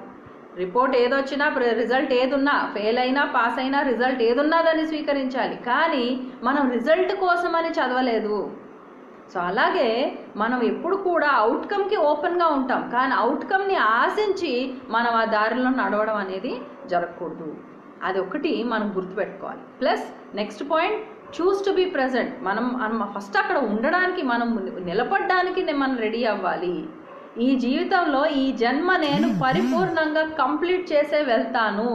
రిపోర్ట్ ఏదొచ్చినా రిజల్ట్ ఏదున్నా ఫెయిల్ అయినా పాస్ అయినా రిజల్ట్ ఏదున్నా దాన్ని స్వీకరించాలి. కానీ మనం రిజల్ట్ కోసమని చదవలేదు. సో అలాగే మనం ఎప్పుడు కూడా అవుట్కమ్కి ఓపెన్గా ఉంటాం. కానీ అవుట్కమ్ని ఆశించి మనం ఆ దారిలో నడవడం అనేది జరగకూడదు. అది ఒకటి మనం గుర్తుపెట్టుకోవాలి. Plus next point choose to be present మనం మనం ఫస్ట్ అక్కడ ఉండడానికి మనం నిలబడడానికి మనం రెడీ అవ్వాలి. ఈ జీవితంలో ఈ జన్మ నేను పరిపూర్ణంగా కంప్లీట్ చేసే వెళ్తాను.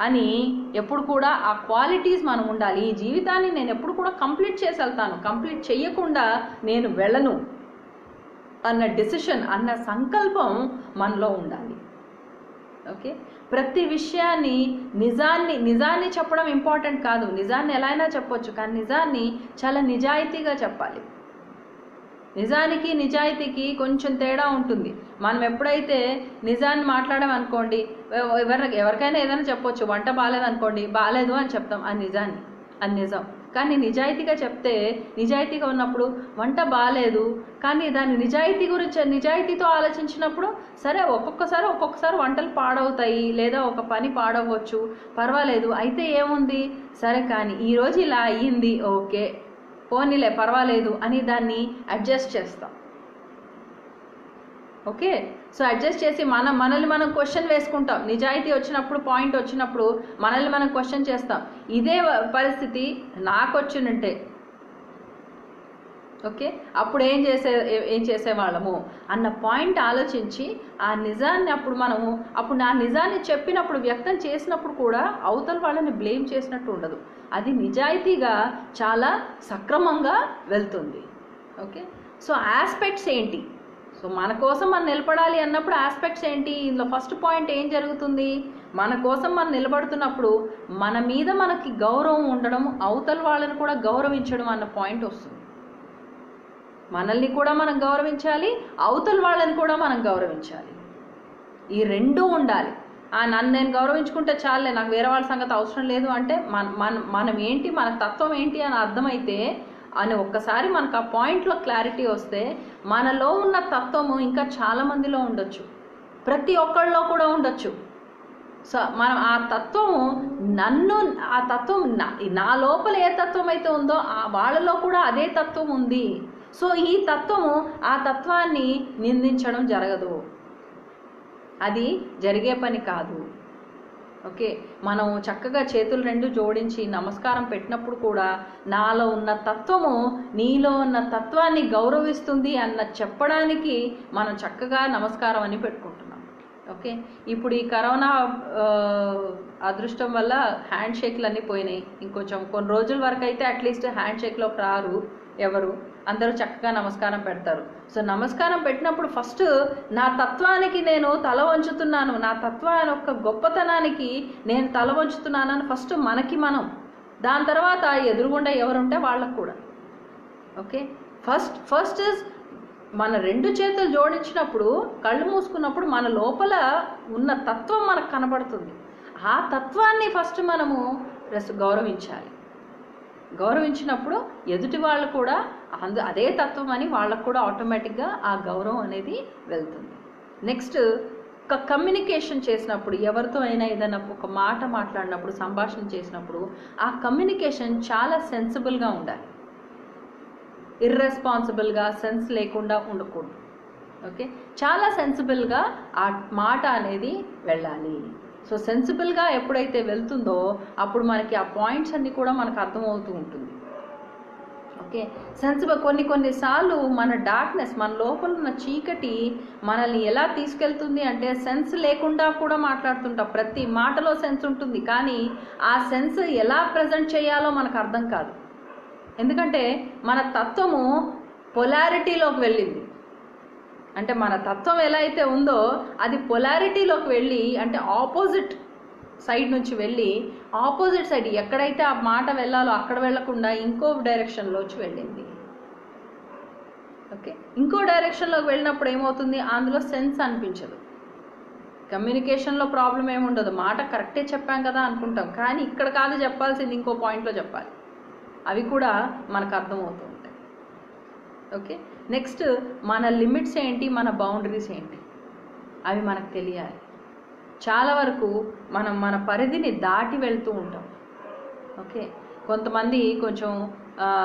అని ఎప్పుడు కూడా ఆ క్వాలిటీస్ మనం ఉండాలి. ఈ జీవితాన్ని నేను ఎప్పుడు కూడా కంప్లీట్ చేసి వెళ్తాను కంప్లీట్ చేయకుండా నేను వెళ్ళను అన్న డెసిషన్ అన్న సంకల్పం మనలో ఉండాలి. ఓకే ప్రతి విషయాన్ని నిజాన్ని నిజాన్ని చెప్పడం ఇంపార్టెంట్ కాదు. నిజాన్ని ఎలా అయినా చెప్పొచ్చు కానీ నిజాన్ని చాలా నిజాయితీగా చెప్పాలి. నిజానికి నిజాయితీకి కొంచెం తేడా ఉంటుంది. మనం ఎప్పుడైతే నిజాన్ని మాట్లాడమనుకోండి ఎవరి ఎవరికైనా ఏదైనా చెప్పొచ్చు. వంట బాగాలేదు అనుకోండి బాగాలేదు అని చెప్తాం. అది నిజాన్ని. అది నిజం. కానీ నిజాయితీగా చెప్తే నిజాయితీగా ఉన్నప్పుడు వంట బాగాలేదు కానీ దాని నిజాయితీ గురించి నిజాయితీతో ఆలోచించినప్పుడు సరే ఒక్కొక్కసారి ఒక్కొక్కసారి వంటలు పాడవుతాయి లేదా ఒక పని పాడవచ్చు. పర్వాలేదు. అయితే ఏముంది? సరే కానీ ఈరోజు ఇలా అయ్యింది. ఓకే. పోనీలే పర్వాలేదు అని దాన్ని అడ్జస్ట్ చేస్తాం. ఓకే? సో అడ్జస్ట్ చేసి మనం మనల్ని మనం క్వశ్చన్ వేసుకుంటాం. నిజాయితీ వచ్చినప్పుడు పాయింట్ వచ్చినప్పుడు మనల్ని మనం క్వశ్చన్ చేస్తాం. ఇదే పరిస్థితి నాకు వచ్చినంటే ఓకే? అప్పుడు ఏం చేసే ఏం చేసేవాళ్ళము? అన్న పాయింట్ ఆలోచించి ఆ నిజాన్ని అప్పుడు మనము అప్పుడు నా నిజాన్ని చెప్పినప్పుడు వ్యక్తం చేసినప్పుడు కూడా అవతల వాళ్ళని బ్లేమ్ చేసినట్టు ఉండదు. అది నిజాయితీగా చాలా సక్రమంగా వెళ్తుంది. ఓకే? సో ఆస్పెక్ట్స్ ఏంటి? సో మన కోసం మనం నిలబడాలి అన్నప్పుడు ఆస్పెక్ట్స్ ఏంటి? ఇందులో ఫస్ట్ పాయింట్ ఏం జరుగుతుంది? మన కోసం మనం నిలబడుతున్నప్పుడు మన మీద మనకి గౌరవం ఉండడం అవతల వాళ్ళని కూడా గౌరవించడం అన్న పాయింట్ వస్తుంది. మనల్ని కూడా మనం గౌరవించాలి అవతల వాళ్ళని కూడా మనం గౌరవించాలి. ఈ రెండూ ఉండాలి. ఆ నన్ను నేను గౌరవించుకుంటే చాలే నాకు వేరే వాళ్ళ సంగతి అవసరం లేదు అంటే మన మన మనం ఏంటి మన తత్వం ఏంటి అని అర్థమైతే అని ఒక్కసారి మనకు ఆ పాయింట్లో క్లారిటీ వస్తే మనలో ఉన్న తత్వము ఇంకా చాలామందిలో ఉండొచ్చు. ప్రతి ఒక్కళ్ళలో కూడా ఉండొచ్చు. సో మనం ఆ తత్వము నన్ను ఆ తత్వం నా నా లోపల ఏ తత్వం అయితే ఉందో ఆ వాళ్ళలో కూడా అదే తత్వం ఉంది. సో ఈ తత్వము ఆ తత్వాన్ని నిందించడం జరగదు. అది జరిగే పని కాదు. ఓకే? మనం చక్కగా చేతులు రెండు జోడించి నమస్కారం పెట్టినప్పుడు కూడా నాలో ఉన్న తత్వము నీలో ఉన్న తత్వాన్ని గౌరవిస్తుంది అన్న చెప్పడానికి మనం చక్కగా నమస్కారం అని పెట్టుకుంటున్నాం. ఓకే? ఇప్పుడు ఈ కరోనా అదృష్టం వల్ల హ్యాండ్ షేక్లు అన్నీ పోయినాయి. ఇంకొంచెం కొన్ని రోజుల వరకు అయితే అట్లీస్ట్ హ్యాండ్ షేక్లో రారు ఎవరు? అందరూ చక్కగా నమస్కారం పెడతారు. సో నమస్కారం పెట్టినప్పుడు ఫస్ట్ నా తత్వానికి నేను తల వంచుతున్నాను. నా తత్వాన్ని యొక్క గొప్పతనానికి నేను తల వంచుతున్నానని ఫస్ట్ మనకి మనం. దాని తర్వాత ఎదురుగుండా ఎవరుంటే వాళ్ళకు కూడా. ఓకే? ఫస్ట్ ఫస్ట్ ఇస్ మన రెండు చేతులు జోడించినప్పుడు కళ్ళు మూసుకున్నప్పుడు మన లోపల ఉన్న తత్వం మనకు కనబడుతుంది. ఆ తత్వాన్ని ఫస్ట్ మనము గౌరవించాలి. గౌరవించినప్పుడు ఎదుటి వాళ్ళు కూడా అందు అదే తత్వం అని వాళ్ళకు కూడా ఆటోమేటిక్గా ఆ గౌరవం అనేది వెళ్తుంది. నెక్స్ట్ ఒక కమ్యూనికేషన్ చేసినప్పుడు ఎవరితో అయినా ఏదైనా ఒక మాట మాట్లాడినప్పుడు సంభాషణ చేసినప్పుడు ఆ కమ్యూనికేషన్ చాలా సెన్సిబుల్గా ఉండాలి. ఇర్రెస్పాన్సిబుల్గా సెన్స్ లేకుండా ఉండకూడదు. ఓకే చాలా సెన్సిబుల్గా ఆ మాట అనేది వెళ్ళాలి. సో సెన్సిబుల్గా ఎప్పుడైతే వెళ్తుందో అప్పుడు మనకి ఆ పాయింట్స్ అన్నీ కూడా మనకు అర్థమవుతూ ఉంటుంది. ఓకే? సెన్సిబుల్ కొన్ని కొన్నిసార్లు మన డార్క్నెస్ మన లోపల ఉన్న చీకటి మనల్ని ఎలా తీసుకెళ్తుంది అంటే సెన్స్ లేకుండా కూడా మాట్లాడుతుంటాం. ప్రతి మాటలో సెన్స్ ఉంటుంది. కానీ ఆ సెన్స్ ఎలా ప్రజెంట్ చేయాలో మనకు అర్థం కాదు. ఎందుకంటే మన తత్వము పొలారిటీలోకి వెళ్ళింది. అంటే మన తత్వం ఎలా అయితే ఉందో అది పొలారిటీలోకి వెళ్ళి అంటే ఆపోజిట్ సైడ్ నుంచి వెళ్ళి ఆపోజిట్ సైడ్ ఎక్కడైతే ఆ మాట వెళ్ళాలో అక్కడ వెళ్ళకుండా ఇంకో డైరెక్షన్లోకి వెళ్ళింది. ఓకే? ఇంకో డైరెక్షన్లోకి వెళ్ళినప్పుడు ఏమవుతుంది? అందులో సెన్స్ అనిపించదు. కమ్యూనికేషన్లో ప్రాబ్లం ఏముండదు మాట కరెక్టే చెప్పాం కదా అనుకుంటాం. కానీ ఇక్కడ కాదు చెప్పాల్సింది ఇంకో పాయింట్లో చెప్పాలి. అవి కూడా మనకు అర్థమవుతుంది ఓకే? నెక్స్ట్ మన లిమిట్స్ ఏంటి? మన బౌండరీస్ ఏంటి? అవి మనకు తెలియాలి. చాలా వరకు మనం మన పరిధిని దాటి వెళ్తూ ఉంటాం. ఓకే? కొంతమంది కొంచెం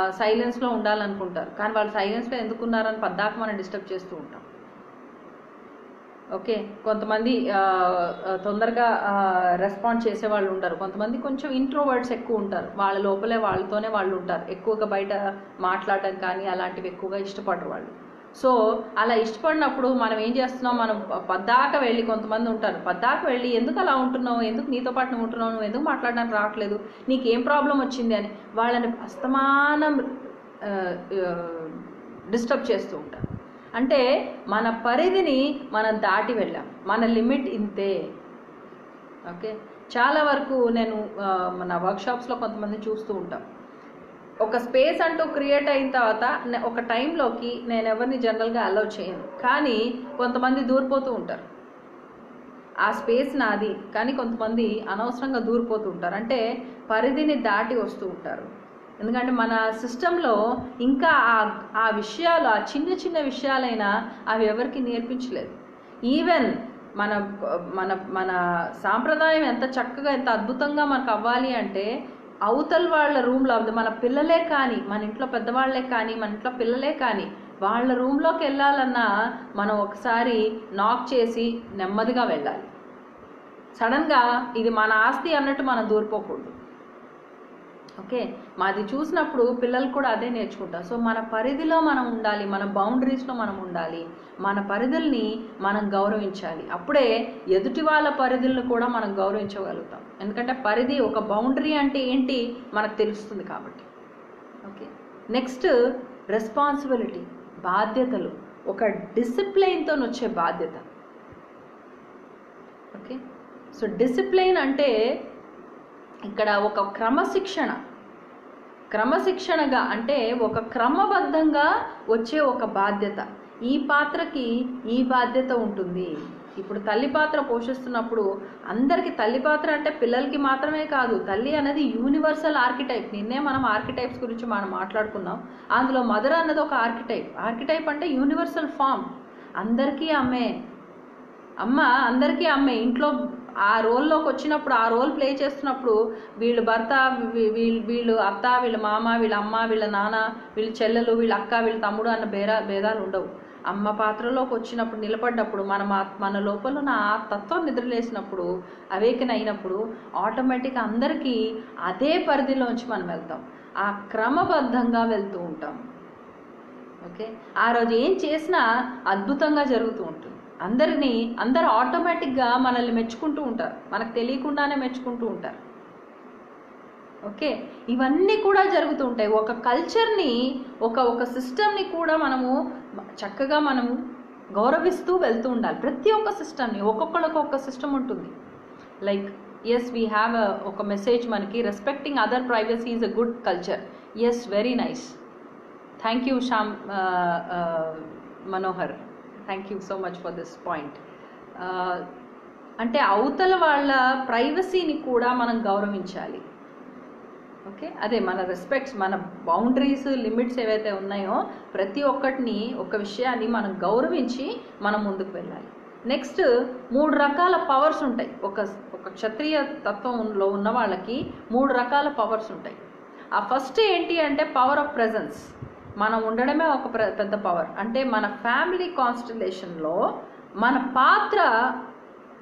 సైలెన్స్లో ఉండాలనుకుంటారు. కానీ వాళ్ళు సైలెన్స్లో ఎందుకున్నారని పద్దాక మనం డిస్టర్బ్ చేస్తూ ఉంటాం. ఓకే. కొంతమంది తొందరగా రెస్పాండ్ చేసే వాళ్ళు ఉంటారు. కొంతమంది కొంచెం ఇంట్రోవర్డ్స్ ఎక్కువ ఉంటారు. వాళ్ళ లోపలే వాళ్ళతోనే వాళ్ళు ఉంటారు. ఎక్కువగా బయట మాట్లాడటం కానీ అలాంటివి ఎక్కువగా ఇష్టపడరు వాళ్ళు. సో అలా ఇష్టపడినప్పుడు మనం ఏం చేస్తున్నాం? మనం పద్దాక వెళ్ళి కొంతమంది ఉంటారు. పద్దాక వెళ్ళి ఎందుకు అలా ఉంటున్నావు? ఎందుకు నీతో పాటు ఉంటున్నావు? నువ్వు ఎందుకు మాట్లాడడానికి రావట్లేదు? నీకు ఏం ప్రాబ్లం వచ్చింది? అని వాళ్ళని అస్తమానం డిస్టర్బ్ చేస్తూ ఉంటారు. అంటే మన పరిధిని మనం దాటి వెళ్ళాం. మన లిమిట్ ఇంతే. ఓకే? చాలా వరకు నేను మన వర్క్షాప్స్లో కొంతమంది చూస్తూ ఉంటాం. ఒక స్పేస్ అంటూ క్రియేట్ అయిన తర్వాత ఒక టైంలోకి నేను ఎవరిని జనరల్గా అలౌ చేయను. కానీ కొంతమంది దూరిపోతూ ఉంటారు. ఆ స్పేస్ నాది. కానీ కొంతమంది అనవసరంగా దూరిపోతూ ఉంటారు. అంటే పరిధిని దాటి వస్తూ ఉంటారు. ఎందుకంటే మన సిస్టంలో ఇంకా ఆ ఆ విషయాలు ఆ చిన్న చిన్న విషయాలైనా అవి ఎవరికి నేర్పించలేదు. ఈవెన్ మన మన మన సాంప్రదాయం ఎంత చక్కగా ఎంత అద్భుతంగా మనకు అవ్వాలి అంటే అవతల వాళ్ళ రూమ్లో మన పిల్లలే కానీ మన ఇంట్లో పెద్దవాళ్ళే కానీ మన ఇంట్లో పిల్లలే కానీ వాళ్ళ రూమ్లోకి వెళ్ళాలన్నా మనం ఒకసారి నాక్ చేసి నెమ్మదిగా వెళ్ళాలి. సడన్గా ఇది మన ఆస్తి అన్నట్టు మనం దూరిపోకూడదు. ఓకే? మాది చూసినప్పుడు పిల్లలు కూడా అదే నేర్చుకుంటారు. సో మన పరిధిలో మనం ఉండాలి మన బౌండరీస్లో మనం ఉండాలి మన పరిధుల్ని మనం గౌరవించాలి. అప్పుడే ఎదుటి వాళ్ళ పరిధులను కూడా మనం గౌరవించగలుగుతాం. ఎందుకంటే పరిధి ఒక బౌండరీ అంటే ఏంటి? మనకు తెలుస్తుంది కాబట్టి. ఓకే? నెక్స్ట్ రెస్పాన్సిబిలిటీ బాధ్యతలు. ఒక డిసిప్లైన్తో వచ్చే బాధ్యత. ఓకే? సో డిసిప్లైన్ అంటే ఇక్కడ ఒక క్రమశిక్షణ. క్రమశిక్షణగా అంటే ఒక క్రమబద్ధంగా వచ్చే ఒక బాధ్యత. ఈ పాత్రకి ఈ బాధ్యత ఉంటుంది. ఇప్పుడు తల్లి పాత్ర పోషిస్తున్నప్పుడు అందరికీ తల్లి పాత్ర అంటే పిల్లలకి మాత్రమే కాదు తల్లి అనేది యూనివర్సల్ ఆర్కిటైప్. నిన్నే మనం ఆర్కిటైప్స్ గురించి మనం మాట్లాడుకున్నాం అందులో మదర్ అన్నది ఒక ఆర్కిటైప్. ఆర్కిటైప్ అంటే యూనివర్సల్ ఫామ్. అందరికీ అమ్మే. అమ్మ అందరికీ అమ్మే. ఇంట్లో ఆ రోల్లోకి వచ్చినప్పుడు ఆ రోల్ ప్లే చేస్తున్నప్పుడు వీళ్ళు భర్త వీళ్ళు వీళ్ళు అత్త వీళ్ళ మామ వీళ్ళ అమ్మ వీళ్ళ నాన్న వీళ్ళ చెల్లెలు వీళ్ళ అక్క వీళ్ళ తమ్ముడు అన్న భేదా భేదాలు ఉండవు. అమ్మ పాత్రలోకి వచ్చినప్పుడు నిలబడ్డప్పుడు మన మన లోపల ఉన్న ఆ తత్వం నిద్రలేసినప్పుడు అవేకన్ అయినప్పుడు ఆటోమేటిక్గా అందరికీ అదే పరిధిలోంచి మనం వెళ్తాం. ఆ క్రమబద్ధంగా వెళ్తూ ఉంటాం. ఓకే? ఆ రోజు ఏం చేసినా అద్భుతంగా జరుగుతూ ఉంటుంది. అందరినీ అందరు ఆటోమేటిక్గా మనల్ని మెచ్చుకుంటూ ఉంటారు. మనకు తెలియకుండానే మెచ్చుకుంటూ ఉంటారు. ఓకే? ఇవన్నీ కూడా జరుగుతూ ఉంటాయి. ఒక కల్చర్ని ఒక ఒక సిస్టమ్ని కూడా మనము చక్కగా మనము గౌరవిస్తూ వెళ్తూ ఉండాలి. ప్రతి ఒక్క సిస్టమ్ని ఒక్కొక్కళ్ళకి ఒక్క సిస్టమ్ ఉంటుంది. లైక్ ఎస్ వీ హ్యావ్ ఒక మెసేజ్ మనకి respecting other privacy is a good culture yes very nice thank you Shyam Manohar thank you so much for this point అంటే అవతల వాళ్ళ ప్రైవసీని కూడా మనం గౌరవించాలి. ఓకే? అదే మన రెస్పెక్ట్స్ మన బౌండరీస్ లిమిట్స్ ఏవైతే ఉన్నాయో ప్రతి ఒక్కటిని ఒక విషయాన్ని మనం గౌరవించి మనం ముందుకు వెళ్ళాలి. నెక్స్ట్ మూడు రకాల పవర్స్ ఉంటాయి. ఒక ఒక క్షత్రియ తత్వంలో ఉన్న వాళ్ళకి మూడు రకాల పవర్స్ ఉంటాయి. ఆ ఫస్ట్ ఏంటి అంటే పవర్ ఆఫ్ ప్రజెన్స్. మనం ఉండడమే ఒక ప్ర పెద్ద పవర్ అంటే మన ఫ్యామిలీ కాన్స్టలేషన్లో మన పాత్ర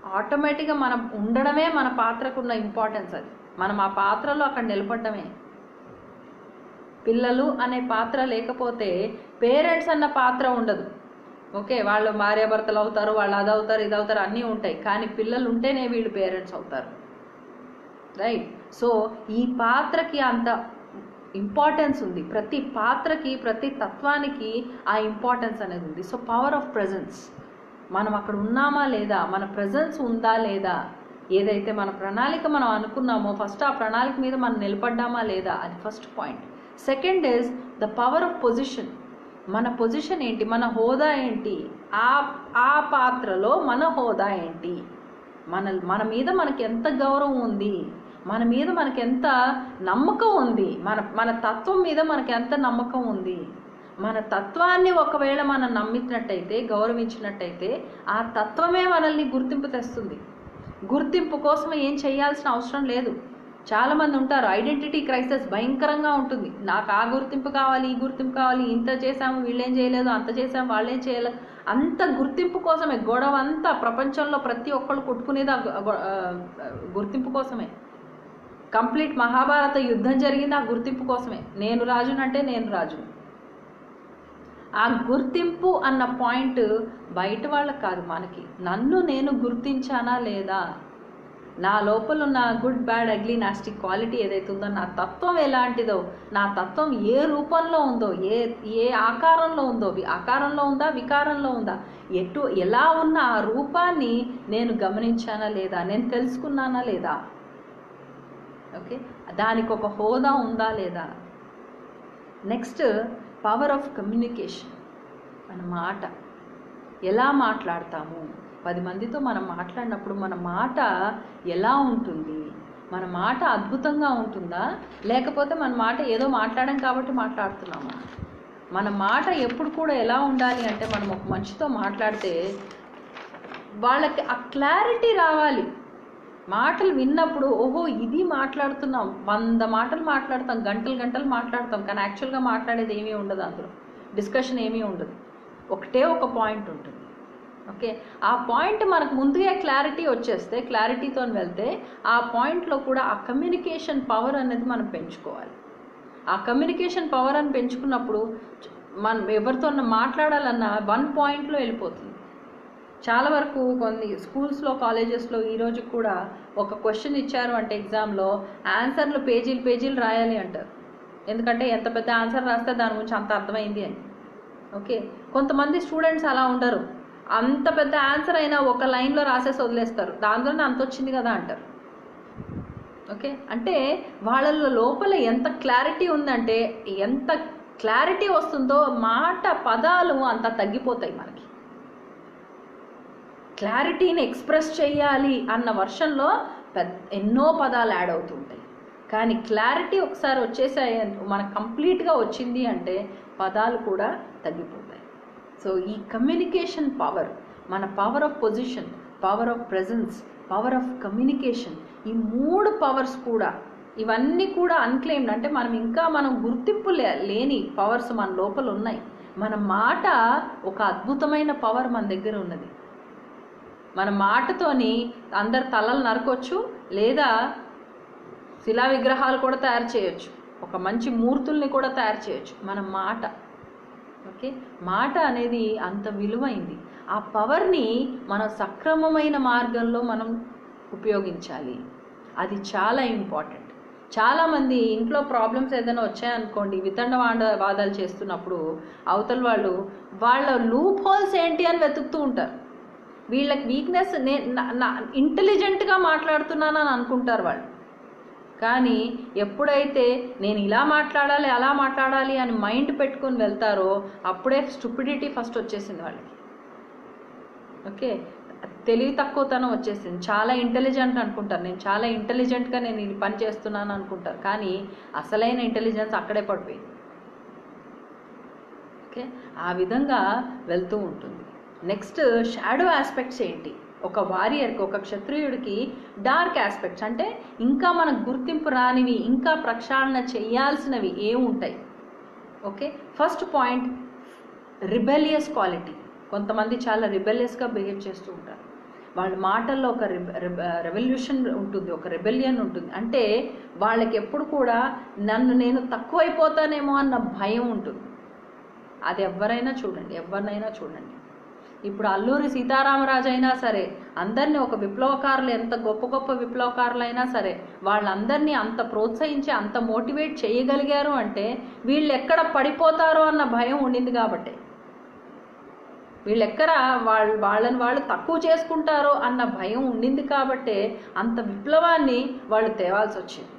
ఆటోమేటిక్గా మనం ఉండడమే మన పాత్రకున్న ఇంపార్టెన్స్ అది. మనం ఆ పాత్రలో అక్కడ నిలబడమే పిల్లలు అనే పాత్ర లేకపోతే పేరెంట్స్ అన్న పాత్ర ఉండదు. ఓకే వాళ్ళు భార్యాభర్తలు అవుతారు వాళ్ళు అది అవుతారు ఇది అవుతారు అన్నీ ఉంటాయి. కానీ పిల్లలు ఉంటేనే వీళ్ళు పేరెంట్స్ అవుతారు. రైట్ సో ఈ పాత్రకి అంత ఇంపార్టెన్స్ ఉంది. ప్రతి పాత్రకి ప్రతి తత్వానికి ఆ ఇంపార్టెన్స్ అనేది ఉంది. సో పవర్ ఆఫ్ ప్రజెన్స్ మనం అక్కడ ఉన్నామా లేదా? మన ప్రజెన్స్ ఉందా లేదా? ఏదైతే మన ప్రణాళిక మనం అనుకున్నామో ఫస్ట్ ఆ ప్రణాళిక మీద మనం నిలబడ్డామా లేదా? అది first point second is the power of position మన పొజిషన్ ఏంటి? మన హోదా ఏంటి? ఆ ఆ పాత్రలో మన హోదా ఏంటి? మన మన మీద మనకి ఎంత గౌరవం ఉంది? మన మీద మనకెంత నమ్మకం ఉంది? మన మన తత్వం మీద మనకు ఎంత నమ్మకం ఉంది? మన తత్వాన్ని ఒకవేళ మనం నమ్మినట్టయితే గౌరవించినట్టయితే ఆ తత్వమే మనల్ని గుర్తింపు తెస్తుంది. గుర్తింపు కోసం ఏం చేయాల్సిన అవసరం లేదు. చాలామంది ఉంటారు ఐడెంటిటీ క్రైసిస్ భయంకరంగా ఉంటుంది. నాకు ఆ గుర్తింపు కావాలి ఈ గుర్తింపు కావాలి ఇంత చేసాము వీళ్ళేం చేయలేదు అంత చేసాము వాళ్ళేం చేయలేదు. అంత గుర్తింపు కోసమే గొడవ అంతా ప్రపంచంలో ప్రతి ఒక్కళ్ళు కొట్టుకునేది ఆ, గుర్తింపు కోసమే. కంప్లీట్ మహాభారత యుద్ధం జరిగింది ఆ గుర్తింపు కోసమే. నేను రాజునంటే నేను రాజు. ఆ గుర్తింపు అన్న పాయింట్ బయట వాళ్ళకి కాదు మనకి. నన్ను నేను గుర్తించానా లేదా? నా లోపల ఉన్న గుడ్ బ్యాడ్ అగ్లీ నాస్టిక్ క్వాలిటీ ఏదైతే ఉందో నా తత్వం ఎలాంటిదో నా తత్వం ఏ రూపంలో ఉందో ఏ ఏ ఆకారంలో ఉందో ఆకారంలో ఉందా వికారంలో ఉందా ఎటు ఎలా ఉన్న ఆ రూపాన్ని నేను గమనించానా లేదా నేను తెలుసుకున్నానా లేదా? ఓకే? దానికి ఒక హోదా ఉందా లేదా? Next power of communication. మన మాట. ఎలా మాట్లాడతాము? పది మందితో మనం మాట్లాడినప్పుడు మన మాట ఎలా ఉంటుంది? మన మాట అద్భుతంగా ఉంటుందా? లేకపోతే మన మాట ఏదో మాట్లాడడం కాబట్టి మాట్లాడుతున్నామా? మన మాట ఎప్పుడు కూడా ఎలా ఉండాలి అంటే మనం ఒక మనిషితో మాట్లాడితే వాళ్ళకి ఆ క్లారిటీ రావాలి. మాటలు విన్నప్పుడు ఓహో ఇది మాట్లాడుతున్నాం. వంద మాటలు మాట్లాడతాం గంటలు గంటలు మాట్లాడతాం కానీ యాక్చువల్గా మాట్లాడేది ఏమీ ఉండదు అందులో. డిస్కషన్ ఏమీ ఉండదు. ఒకటే ఒక పాయింట్ ఉంటుంది. ఓకే? ఆ పాయింట్ మనకు ముందుగా క్లారిటీ వచ్చేస్తే క్లారిటీతో వెళ్తే ఆ పాయింట్లో కూడా ఆ కమ్యూనికేషన్ పవర్ అనేది మనం పెంచుకోవాలి. ఆ కమ్యూనికేషన్ పవర్ అని పెంచుకున్నప్పుడు మనం ఎవరితో మాట్లాడాలన్నా వన్ పాయింట్లో వెళ్ళిపోతుంది. చాలా వరకు కొన్ని స్కూల్స్లో కాలేజెస్లో ఈరోజు కూడా ఒక క్వశ్చన్ ఇచ్చారు అంటే ఎగ్జామ్లో ఆన్సర్లు పేజీలు పేజీలు రాయాలి అంటారు. ఎందుకంటే ఎంత పెద్ద ఆన్సర్ రాస్తే దాని గురించి అంత అర్థమైంది అని. ఓకే? కొంతమంది స్టూడెంట్స్ అలా ఉండరు. అంత పెద్ద ఆన్సర్ అయినా ఒక లైన్లో రాసేసి వదిలేస్తారు. దానిలోనే అంత వచ్చింది కదా అంటారు. ఓకే? అంటే వాళ్ళ లోపల ఎంత క్లారిటీ ఉందంటే ఎంత క్లారిటీ వస్తుందో మాట పదాలు అంత తగ్గిపోతాయి మనకి. క్లారిటీని ఎక్స్ప్రెస్ చేయాలి అన్న వర్షన్లో పెద్ద ఎన్నో పదాలు యాడ్ అవుతుంటాయి. కానీ క్లారిటీ ఒకసారి వచ్చేసాయి మనకు కంప్లీట్గా వచ్చింది అంటే పదాలు కూడా తగ్గిపోతాయి. సో ఈ కమ్యూనికేషన్ పవర్ మన power of position power of presence power of communication ఈ మూడు పవర్స్ కూడా ఇవన్నీ కూడా అన్క్లెయిమ్డ్ అంటే మనం ఇంకా మనం గుర్తింపు లే లేని పవర్స్ మన లోపల ఉన్నాయి. మన మాట ఒక అద్భుతమైన పవర్ మన దగ్గర ఉన్నది. మన మాటతోని అందరు తలలు నరకొచ్చు లేదా శిలా విగ్రహాలు కూడా తయారు చేయొచ్చు. ఒక మంచి మూర్తుల్ని కూడా తయారు చేయొచ్చు. మన మాట. ఓకే? మాట అనేది అంత విలువైంది. ఆ పవర్ని మనం సక్రమమైన మార్గంలో మనం ఉపయోగించాలి. అది చాలా ఇంపార్టెంట్. చాలామంది ఇంట్లో ప్రాబ్లమ్స్ ఏదైనా వచ్చాయనుకోండి వితండవాద వాదాలు చేస్తున్నప్పుడు అవతల వాళ్ళు వాళ్ళ లూప్ హోల్స్ ఏంటి? అని వెతుకుతూ ఉంటారు. వీళ్ళకి వీక్నెస్ నే ఇంటెలిజెంట్గా మాట్లాడుతున్నానని అనుకుంటారు వాళ్ళు. కానీ ఎప్పుడైతే నేను ఇలా మాట్లాడాలి అలా మాట్లాడాలి అని మైండ్ పెట్టుకొని వెళ్తారో అప్పుడే స్టూపిడిటీ ఫస్ట్ వచ్చేసింది వాళ్ళకి. ఓకే? తెలివి తక్కువతనం వచ్చేసింది. చాలా ఇంటెలిజెంట్ అనుకుంటారు. నేను చాలా ఇంటెలిజెంట్గా నేను ఇది పని చేస్తున్నాను అనుకుంటారు. కానీ అసలైన ఇంటెలిజెన్స్ అక్కడే పడిపోయింది. ఓకే? ఆ విధంగా వెళ్తూ ఉంటుంది. నెక్స్ట్ షాడో ఆస్పెక్ట్స్ ఏంటి? ఒక వారియర్కి ఒక క్షత్రియుడికి డార్క్ ఆస్పెక్ట్స్ అంటే ఇంకా మనకు గుర్తింపు రానివి ఇంకా ప్రక్షాళన చేయాల్సినవి ఏముంటాయి okay first point rebellious quality కొంతమంది చాలా రిబెలియస్గా బిహేవ్ చేస్తూ ఉంటారు. వాళ్ళ మాటల్లో ఒక రెవల్యూషన్ ఉంటుంది ఒక రెబెలియన్ ఉంటుంది. అంటే వాళ్ళకి ఎప్పుడు కూడా నన్ను నేను తక్కువైపోతానేమో అన్న భయం ఉంటుంది. అది ఎవరైనా చూడండి ఎవరినైనా చూడండి. ఇప్పుడు అల్లూరి సీతారామరాజు అయినా సరే అందరినీ ఒక విప్లవకారులు ఎంత గొప్ప గొప్ప విప్లవకారులు అయినా సరే వాళ్ళందరినీ అంత ప్రోత్సహించి అంత మోటివేట్ చేయగలిగారు అంటే వీళ్ళు ఎక్కడ పడిపోతారో అన్న భయం ఉండింది కాబట్టి. వీళ్ళెక్కడ వాళ్ళు వాళ్ళని వాళ్ళు తక్కువ చేసుకుంటారో అన్న భయం ఉండింది కాబట్టే అంత విప్లవాన్ని వాళ్ళు తేవాల్సి వచ్చింది.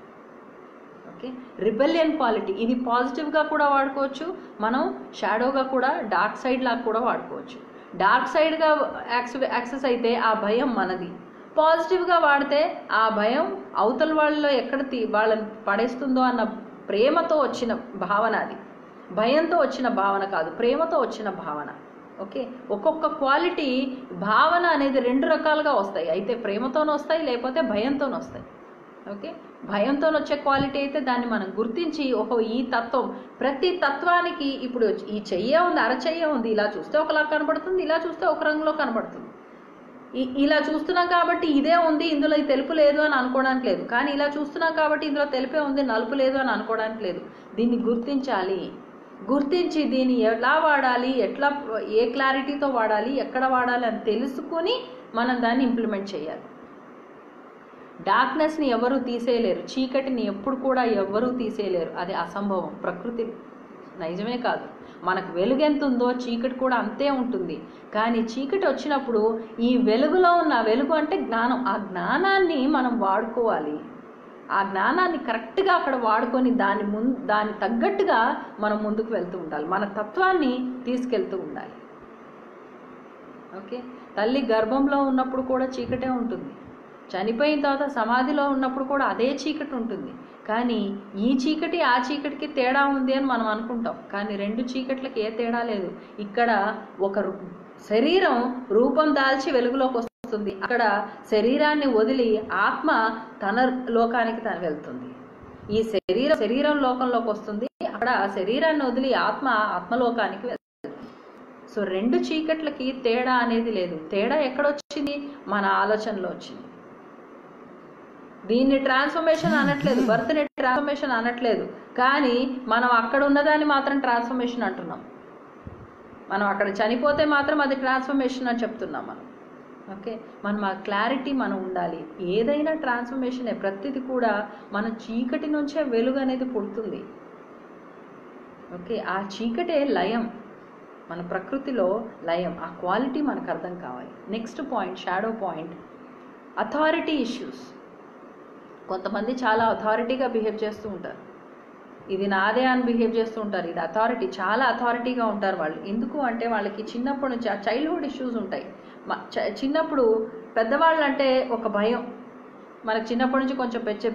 ఓకే? రిబెలియన్ క్వాలిటీ ఇది పాజిటివ్గా కూడా వాడుకోవచ్చు మనం షాడోగా కూడా డార్క్ సైడ్ లాగా కూడా వాడుకోవచ్చు. డార్క్ సైడ్గా యాక్సెస్ అయితే ఆ భయం మనది. పాజిటివ్గా వాడితే ఆ భయం అవతల వాళ్ళలో ఎక్కడ తీ వాళ్ళని పడేస్తుందో అన్న ప్రేమతో వచ్చిన భావన అది. భయంతో వచ్చిన భావన కాదు ప్రేమతో వచ్చిన భావన. ఓకే? ఒక్కొక్క క్వాలిటీ భావన అనేది రెండు రకాలుగా వస్తాయి. అయితే ప్రేమతోనూ వస్తాయి లేకపోతే భయంతోనూ వస్తాయి ఓకే? భయంతో వచ్చే క్వాలిటీ అయితే దాన్ని మనం గుర్తించి ఓహో ఈ తత్వం ప్రతి తత్వానికి ఇప్పుడు ఈ చెయ్యే ఉంది అరచెయ్యే ఉంది ఇలా చూస్తే ఒకలా కనబడుతుంది ఇలా చూస్తే ఒక రంగులో కనబడుతుంది. ఇలా చూస్తున్నాం కాబట్టి ఇదే ఉంది ఇందులో ఈ తెలుపు లేదు అని అనుకోవడానికి లేదు. కానీ ఇలా చూస్తున్నాం కాబట్టి ఇందులో తెలుపే ఉంది నలుపు లేదు అని అనుకోవడానికి లేదు. దీన్ని గుర్తించాలి. గుర్తించి దీన్ని ఎలా వాడాలి ఎట్లా ఏ క్లారిటీతో వాడాలి ఎక్కడ వాడాలి అని తెలుసుకొని మనం దాన్ని ఇంప్లిమెంట్ చేయాలి. డార్క్నెస్ని ఎవరు తీసేయలేరు. చీకటిని ఎప్పుడు కూడా ఎవ్వరూ తీసేయలేరు. అది అసంభవం. ప్రకృతి నిజమే కాదు. మనకు వెలుగు ఎంత ఉందో చీకటి కూడా అంతే ఉంటుంది. కానీ చీకటి వచ్చినప్పుడు ఈ వెలుగులో ఉన్న వెలుగు అంటే జ్ఞానం. ఆ జ్ఞానాన్ని మనం వాడుకోవాలి. ఆ జ్ఞానాన్ని కరెక్ట్గా అక్కడ వాడుకొని దాని ముందు దాని తగ్గట్టుగా మనం ముందుకు వెళ్తూ ఉండాలి. మన తత్వాన్ని తీసుకెళ్తూ ఉండాలి. ఓకే? తల్లి గర్భంలో ఉన్నప్పుడు కూడా చీకటే ఉంటుంది. చనిపోయిన తర్వాత సమాధిలో ఉన్నప్పుడు కూడా అదే చీకటి ఉంటుంది. కానీ ఈ చీకటి ఆ చీకటికి తేడా ఉంది అని మనం అనుకుంటాం. కానీ రెండు చీకట్లకి ఏ తేడా లేదు. ఇక్కడ ఒక శరీరం రూపం దాల్చి వెలుగులోకి వస్తుంది. అక్కడ శరీరాన్ని వదిలి ఆత్మ తన లోకానికి తను వెళ్తుంది. ఈ శరీరం శరీరం లోకంలోకి వస్తుంది. అక్కడ శరీరాన్ని వదిలి ఆత్మ ఆత్మలోకానికి వెళ్తుంది. సో రెండు చీకట్లకి తేడా అనేది లేదు. తేడా ఎక్కడొచ్చింది మన ఆలోచనలో వచ్చింది. దీన్ని ట్రాన్స్ఫర్మేషన్ అనట్లేదు బర్త్ని ట్రాన్స్ఫర్మేషన్ అనట్లేదు. కానీ మనం అక్కడ ఉన్నదాన్ని మాత్రం ట్రాన్స్ఫర్మేషన్ అంటున్నాం. మనం అక్కడ చనిపోతే మాత్రం అది ట్రాన్స్ఫర్మేషన్ అని చెప్తున్నాం మనం. ఓకే? మనం ఆ క్లారిటీ మనం ఉండాలి. ఏదైనా ట్రాన్స్ఫర్మేషనే ప్రతిది కూడా మన చీకటి నుంచే వెలుగు అనేది పుడుతుంది. ఓకే? ఆ చీకటే లయం. మన ప్రకృతిలో లయం. ఆ క్వాలిటీ మనకు అర్థం కావాలి. Next point shadow point. Authority issues. కొంతమంది చాలా అథారిటీగా బిహేవ్ చేస్తూ ఉంటారు. ఇది నాదే అని బిహేవ్ చేస్తూ ఉంటారు. ఇది అథారిటీ చాలా అథారిటీగా ఉంటారు వాళ్ళు. ఎందుకు అంటే వాళ్ళకి చిన్నప్పటి నుంచి ఆ చైల్డ్హుడ్ ఇష్యూస్ ఉంటాయి. చిన్నప్పుడు పెద్దవాళ్ళు అంటే ఒక భయం. మనకు చిన్నప్పటి నుంచి కొంచెం పెంచే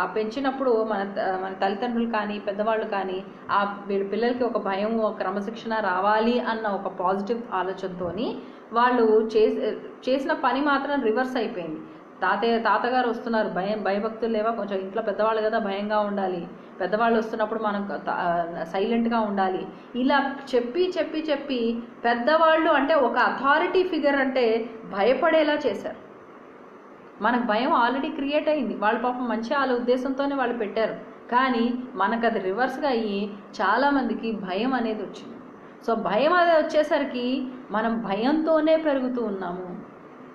ఆ పెంచినప్పుడు మన మన తల్లిదండ్రులు కానీ పెద్దవాళ్ళు కానీ ఆ వీళ్ళ పిల్లలకి ఒక భయం ఒక క్రమశిక్షణ రావాలి అన్న ఒక పాజిటివ్ ఆలోచనతోని వాళ్ళు చేసిన పని మాత్రం రివర్స్ అయిపోయింది. తాతయ్య తాతగారు వస్తున్నారు. భయం భయభక్తులు లేవా? కొంచెం ఇంట్లో పెద్దవాళ్ళు కదా భయంగా ఉండాలి. పెద్దవాళ్ళు వస్తున్నప్పుడు మనం సైలెంట్గా ఉండాలి. ఇలా చెప్పి చెప్పి చెప్పి పెద్దవాళ్ళు అంటే ఒక అథారిటీ ఫిగర్ అంటే భయపడేలా చేశారు. మనకు భయం ఆల్రెడీ క్రియేట్ అయింది. వాళ్ళ పాపం మంచి వాళ్ళ ఉద్దేశంతోనే వాళ్ళు పెట్టారు. కానీ మనకు అది రివర్స్గా అయ్యి చాలామందికి భయం అనేది వచ్చింది. సో భయం అనేది వచ్చేసరికి మనం భయంతోనే పెరుగుతూ ఉన్నాము.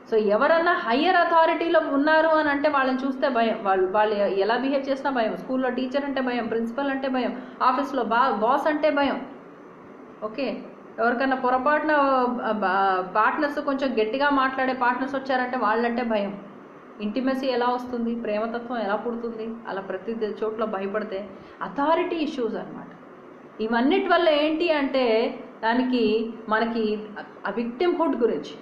సో ఎవరన్నా హయ్యర్ అథారిటీలో ఉన్నారు అని అంటే వాళ్ళని చూస్తే భయం. వాళ్ళు వాళ్ళు ఎలా బిహేవ్ చేసినా భయం. స్కూల్లో టీచర్ అంటే భయం ప్రిన్సిపల్ అంటే భయం ఆఫీస్లో బా బాస్ అంటే భయం. ఓకే ఎవరికన్నా పొరపాటున పార్ట్నర్స్ కొంచెం గట్టిగా మాట్లాడే పార్ట్నర్స్ వచ్చారంటే వాళ్ళంటే భయం. ఇంటిమెసీ ఎలా వస్తుంది? ప్రేమతత్వం ఎలా పుడుతుంది? అలా ప్రతి చోట్ల భయపడితే అథారిటీ ఇష్యూస్ అనమాట ఇవన్నిటి వల్ల ఏంటి అంటే దానికి మనకి ఆ విక్టిమ్హుడ్ గురించి.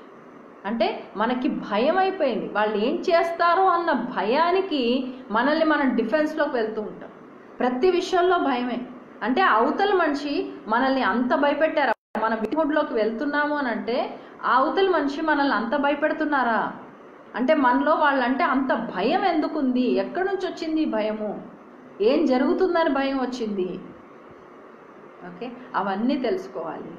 అంటే మనకి భయం అయిపోయింది. వాళ్ళు ఏం చేస్తారో అన్న భయానికి మనల్ని మనం డిఫెన్స్లోకి వెళ్తూ ఉంటాం. ప్రతి విషయంలో భయమే. అంటే అవతల మనిషి మనల్ని అంత భయపెట్టారా? మన విక్టిమ్హుడ్లోకి వెళ్తున్నాము అని అంటే ఆ అవతల మనిషి మనల్ని అంత భయపెడుతున్నారా? అంటే మనలో వాళ్ళంటే అంత భయం ఎందుకుంది? ఎక్కడి నుంచి వచ్చింది భయము? ఏం జరుగుతుందని భయం వచ్చింది? ఓకే? అవన్నీ తెలుసుకోవాలి.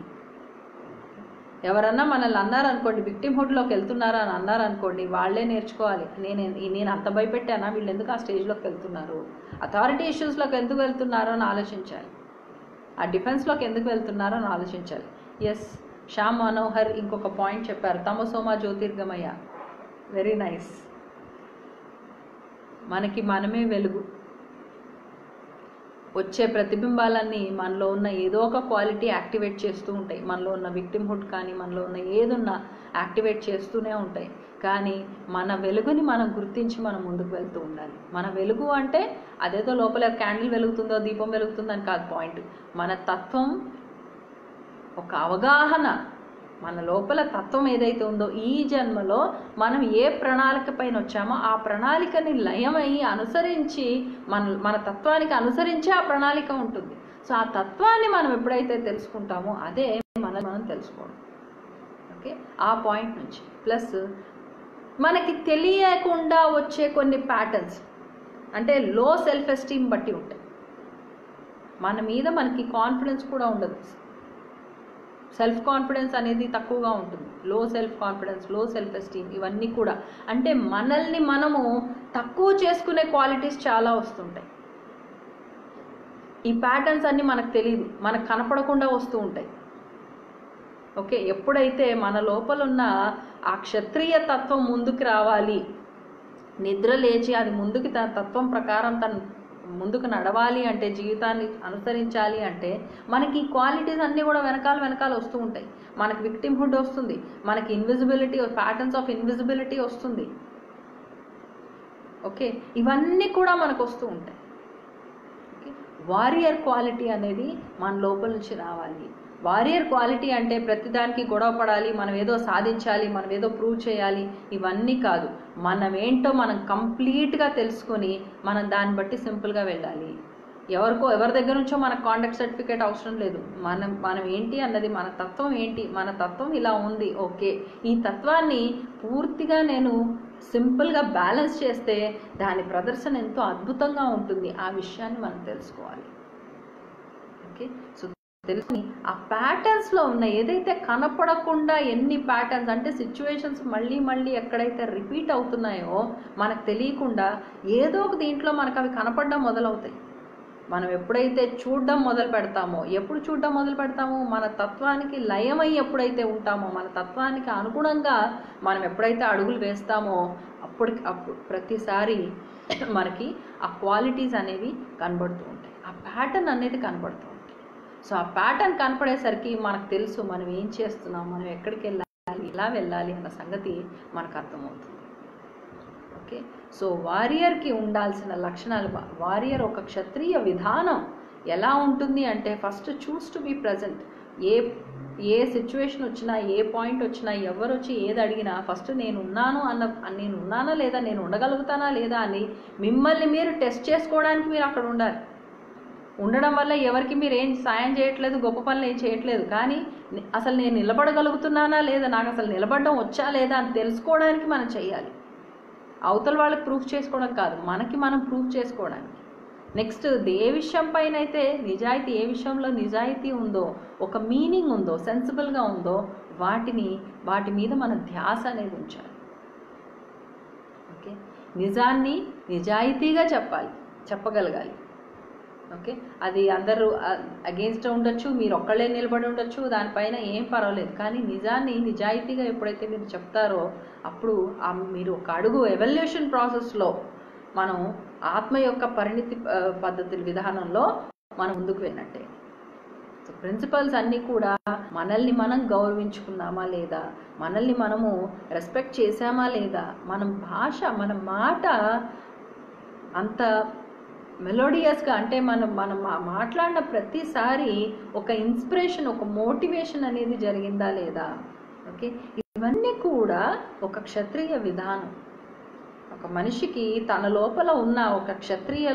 ఎవరన్నా మనల్ని అన్నారనుకోండి విక్టిమ్హుడ్లోకి వెళ్తున్నారా అని అన్నారనుకోండి వాళ్ళే నేర్చుకోవాలి. నేను నేను అంత భయపెట్టానా? వీళ్ళు ఎందుకు ఆ స్టేజ్లోకి వెళ్తున్నారు? అథారిటీ ఇష్యూస్లోకి ఎందుకు వెళ్తున్నారో అని ఆలోచించాలి. ఆ డిఫెన్స్లోకి ఎందుకు వెళ్తున్నారో అని ఆలోచించాలి. ఎస్ శ్యామ్ మనోహర్ ఇంకొక పాయింట్ చెప్పారు. తమసోమ జ్యోతిర్గమయ్య. వెరీ నైస్ మనకి మనమే వెలుగు. వచ్చే ప్రతిబింబాలన్నీ మనలో ఉన్న ఏదో ఒక క్వాలిటీ యాక్టివేట్ చేస్తూ ఉంటాయి. మనలో ఉన్న విక్టిమ్హుడ్ కానీ మనలో ఉన్న ఏదున్నా యాక్టివేట్ చేస్తూనే ఉంటాయి. కానీ మన వెలుగుని మనం గుర్తించి మనం ముందుకు వెళ్తూ ఉండాలి. మన వెలుగు అంటే అదేదో లోపల క్యాండిల్ వెలుగుతుందో దీపం వెలుగుతుందని కాదు పాయింట్. మన తత్వం ఒక అవగాహన మన లోపల తత్వం ఏదైతే ఉందో ఈ జన్మలో మనం ఏ ప్రణాళిక పైన వచ్చామో ఆ ప్రణాళికని లయమై అనుసరించి మన మన తత్వానికి అనుసరించి ఆ ప్రణాళిక ఉంటుంది. సో ఆ తత్వాన్ని మనం ఎప్పుడైతే తెలుసుకుంటామో అదే మనం మనం తెలుసుకోవడం. ఓకే? ఆ పాయింట్ నుంచి. ప్లస్ మనకి తెలియకుండా వచ్చే కొన్ని ప్యాటర్న్స్ అంటే లో సెల్ఫ్ ఎస్టీమ్ బట్టి ఉంటాయి. మన మీద మనకి కాన్ఫిడెన్స్ కూడా ఉండదు. సెల్ఫ్ కాన్ఫిడెన్స్ అనేది తక్కువగా ఉంటుంది. లో సెల్ఫ్ కాన్ఫిడెన్స్లో సెల్ఫ్ ఎస్టీమ్ ఇవన్నీ కూడా. అంటే మనల్ని మనము తక్కువ చేసుకునే క్వాలిటీస్ చాలా వస్తుంటాయి. ఈ ప్యాటర్న్స్ అన్నీ మనకు తెలియదు మనకు కనపడకుండా వస్తూ ఉంటాయి. ఓకే? ఎప్పుడైతే మన లోపల ఉన్న ఆ క్షత్రియ తత్వం ముందుకు రావాలి నిద్ర లేచి అది ముందుకు తన తత్వం ప్రకారం తను ముందుకు నడవాలి అంటే జీవితాన్ని అనుసరించాలి అంటే మనకి ఈ క్వాలిటీస్ అన్నీ కూడా వెనకాల వెనకాల వస్తూ ఉంటాయి. మనకి విక్టిమ్హుడ్ వస్తుంది. మనకి ఇన్విజిబిలిటీ ప్యాటర్న్స్ ఆఫ్ ఇన్విజిబిలిటీ వస్తుంది. ఓకే ఇవన్నీ కూడా మనకు వస్తూ ఉంటాయి. వారియర్ క్వాలిటీ అనేది మన లోపల నుంచి రావాలి. వారియర్ క్వాలిటీ అంటే ప్రతిదానికి గొడవ పడాలి మనం ఏదో సాధించాలి మనం ఏదో ప్రూవ్ చేయాలి ఇవన్నీ కాదు. మనం ఏంటో మనం కంప్లీట్గా తెలుసుకొని మనం దాన్ని బట్టి సింపుల్గా వెళ్ళాలి. ఎవరికో ఎవరి దగ్గర నుంచో మనకు కాంటాక్ట్ సర్టిఫికేట్ అవసరం లేదు. మనం మనం ఏంటి అన్నది మన తత్వం ఏంటి మన తత్వం ఇలా ఉంది ఓకే. ఈ తత్వాన్ని పూర్తిగా నేను సింపుల్గా బ్యాలెన్స్ చేస్తే దాని ప్రదర్శన ఎంతో అద్భుతంగా ఉంటుంది. ఆ విషయాన్ని మనం తెలుసుకోవాలి. ఓకే? సో తెలుసుకుని ఆ ప్యాటర్న్స్లో ఉన్న ఏదైతే కనపడకుండా ఎన్ని ప్యాటర్న్స్ అంటే సిచ్యువేషన్స్ మళ్ళీ మళ్ళీ ఎక్కడైతే రిపీట్ అవుతున్నాయో మనకు తెలియకుండా ఏదో ఒక దీంట్లో మనకు అవి కనపడడం మొదలవుతాయి. మనం ఎప్పుడైతే చూడడం మొదలు పెడతామో ఎప్పుడు చూడడం మొదలు పెడతామో మన తత్వానికి లయమై ఎప్పుడైతే ఉంటామో మన తత్వానికి అనుగుణంగా మనం ఎప్పుడైతే అడుగులు వేస్తామో అప్పుడు అప్పుడు ప్రతిసారి మనకి ఆ క్వాలిటీస్ అనేవి కనబడుతూ ఉంటాయి. ఆ ప్యాటర్న్ అనేది కనబడుతుంది సో ఆ ప్యాటర్న్ కనపడేసరికి మనకు తెలుసు మనం ఏం చేస్తున్నాం మనం ఎక్కడికి వెళ్ళాలి ఎలా వెళ్ళాలి అన్న సంగతి మనకు అర్థమవుతుంది. ఓకే? సో వారియర్కి ఉండాల్సిన లక్షణాలు వారియర్ ఒక క్షత్రియ విధానం ఎలా ఉంటుంది అంటే first choose to be present. ఏ ఏ సిచ్యువేషన్ వచ్చినా ఏ పాయింట్ వచ్చినా ఎవరు వచ్చి ఏది అడిగినా ఫస్ట్ నేను ఉన్నాను అన్న నేను ఉన్నానా లేదా నేను ఉండగలుగుతానా లేదా అని మిమ్మల్ని మీరు టెస్ట్ చేసుకోవడానికి మీరు అక్కడ ఉండాలి. ఉండడం వల్ల ఎవరికి మీరు ఏం సాయం చేయట్లేదు గొప్ప పనులు ఏం చేయట్లేదు. కానీ అసలు నేను నిలబడగలుగుతున్నానా లేదా నాకు అసలు నిలబడడం వచ్చా లేదా అని తెలుసుకోవడానికి మనం చేయాలి. అవతల వాళ్ళకి ప్రూఫ్ చేసుకోవడం కాదు మనకి మనం ప్రూఫ్ చేసుకోవడానికి. నెక్స్ట్ ఏ విషయం పైన అయితే నిజాయితీ ఏ విషయంలో నిజాయితీ ఉందో ఒక మీనింగ్ ఉందో సెన్సిబుల్గా ఉందో వాటిని వాటి మీద మన ధ్యాస అనేది ఉంచాలి. ఓకే? నిజాన్ని నిజాయితీగా చెప్పాలి చెప్పగలగాలి. ఓకే అది అందరూ అగెయిన్స్ట్ ఉండొచ్చు మీరు ఒక్కళ్ళే నిలబడి ఉండొచ్చు దానిపైన ఏం పర్వాలేదు. కానీ నిజాన్ని నిజాయితీగా ఎప్పుడైతే మీరు చెప్తారో అప్పుడు మీరు ఒక అడుగు ఎవల్యూషన్ ప్రాసెస్లో మనం ఆత్మ యొక్క పరిణితి పద్ధతుల విధానంలో మనం ముందుకు వెళ్ళినట్టే. సో ప్రిన్సిపల్స్ అన్నీ కూడా మనల్ని మనం గౌరవించుకున్నామా లేదా మనల్ని మనము రెస్పెక్ట్ చేసామా లేదా మనం భాష మన మాట అంత మెలోడియస్గా అంటే మనం మనం మాట్లాడిన ప్రతిసారి ఒక ఇన్స్పిరేషన్ ఒక మోటివేషన్ అనేది జరిగిందా లేదా? ఓకే? ఇవన్నీ కూడా ఒక క్షత్రియ విధానం. ఒక మనిషికి తన లోపల ఉన్న ఒక క్షత్రియ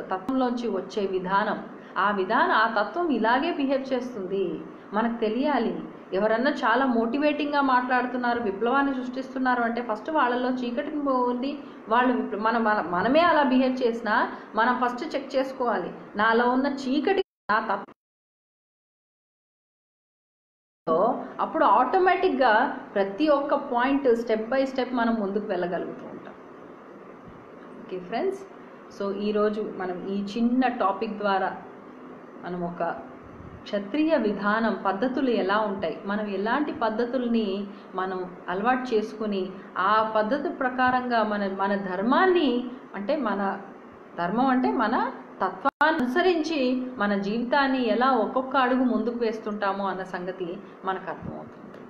తత్వంలోంచి వచ్చే విధానం. ఆ విధానం ఆ తత్వం ఇలాగే బిహేవ్ చేస్తుంది. మనకు తెలియాలి. ఎవరన్నా చాలా మోటివేటింగ్గా మాట్లాడుతున్నారు విప్లవాన్ని సృష్టిస్తున్నారు అంటే ఫస్ట్ వాళ్ళలో చీకటిని పోయింది వాళ్ళు విప్ల- మన మన మనమే అలా బిహేవ్ చేసినా మనం ఫస్ట్ చెక్ చేసుకోవాలి. నాలో ఉన్న చీకటి నా తప్ప అప్పుడు ఆటోమేటిక్గా ప్రతి ఒక్క పాయింట్ స్టెప్ బై స్టెప్ మనం ముందుకు వెళ్ళగలుగుతూ ఉంటాం. ఓకే ఫ్రెండ్స్ సో ఈరోజు మనం ఈ చిన్న టాపిక్ ద్వారా మనం ఒక క్షత్రియ విధానం పద్ధతులు ఎలా ఉంటాయి? మనం ఎలాంటి పద్ధతుల్ని మనం అలవాటు చేసుకుని ఆ పద్ధతి ప్రకారంగా మన మన ధర్మాన్ని అంటే మన ధర్మం అంటే మన తత్వాన్ని అనుసరించి మన జీవితాన్ని ఎలా ఒక్కొక్క అడుగు ముందుకు వేస్తుంటామో అన్న సంగతి మనకు అర్థమవుతుంది.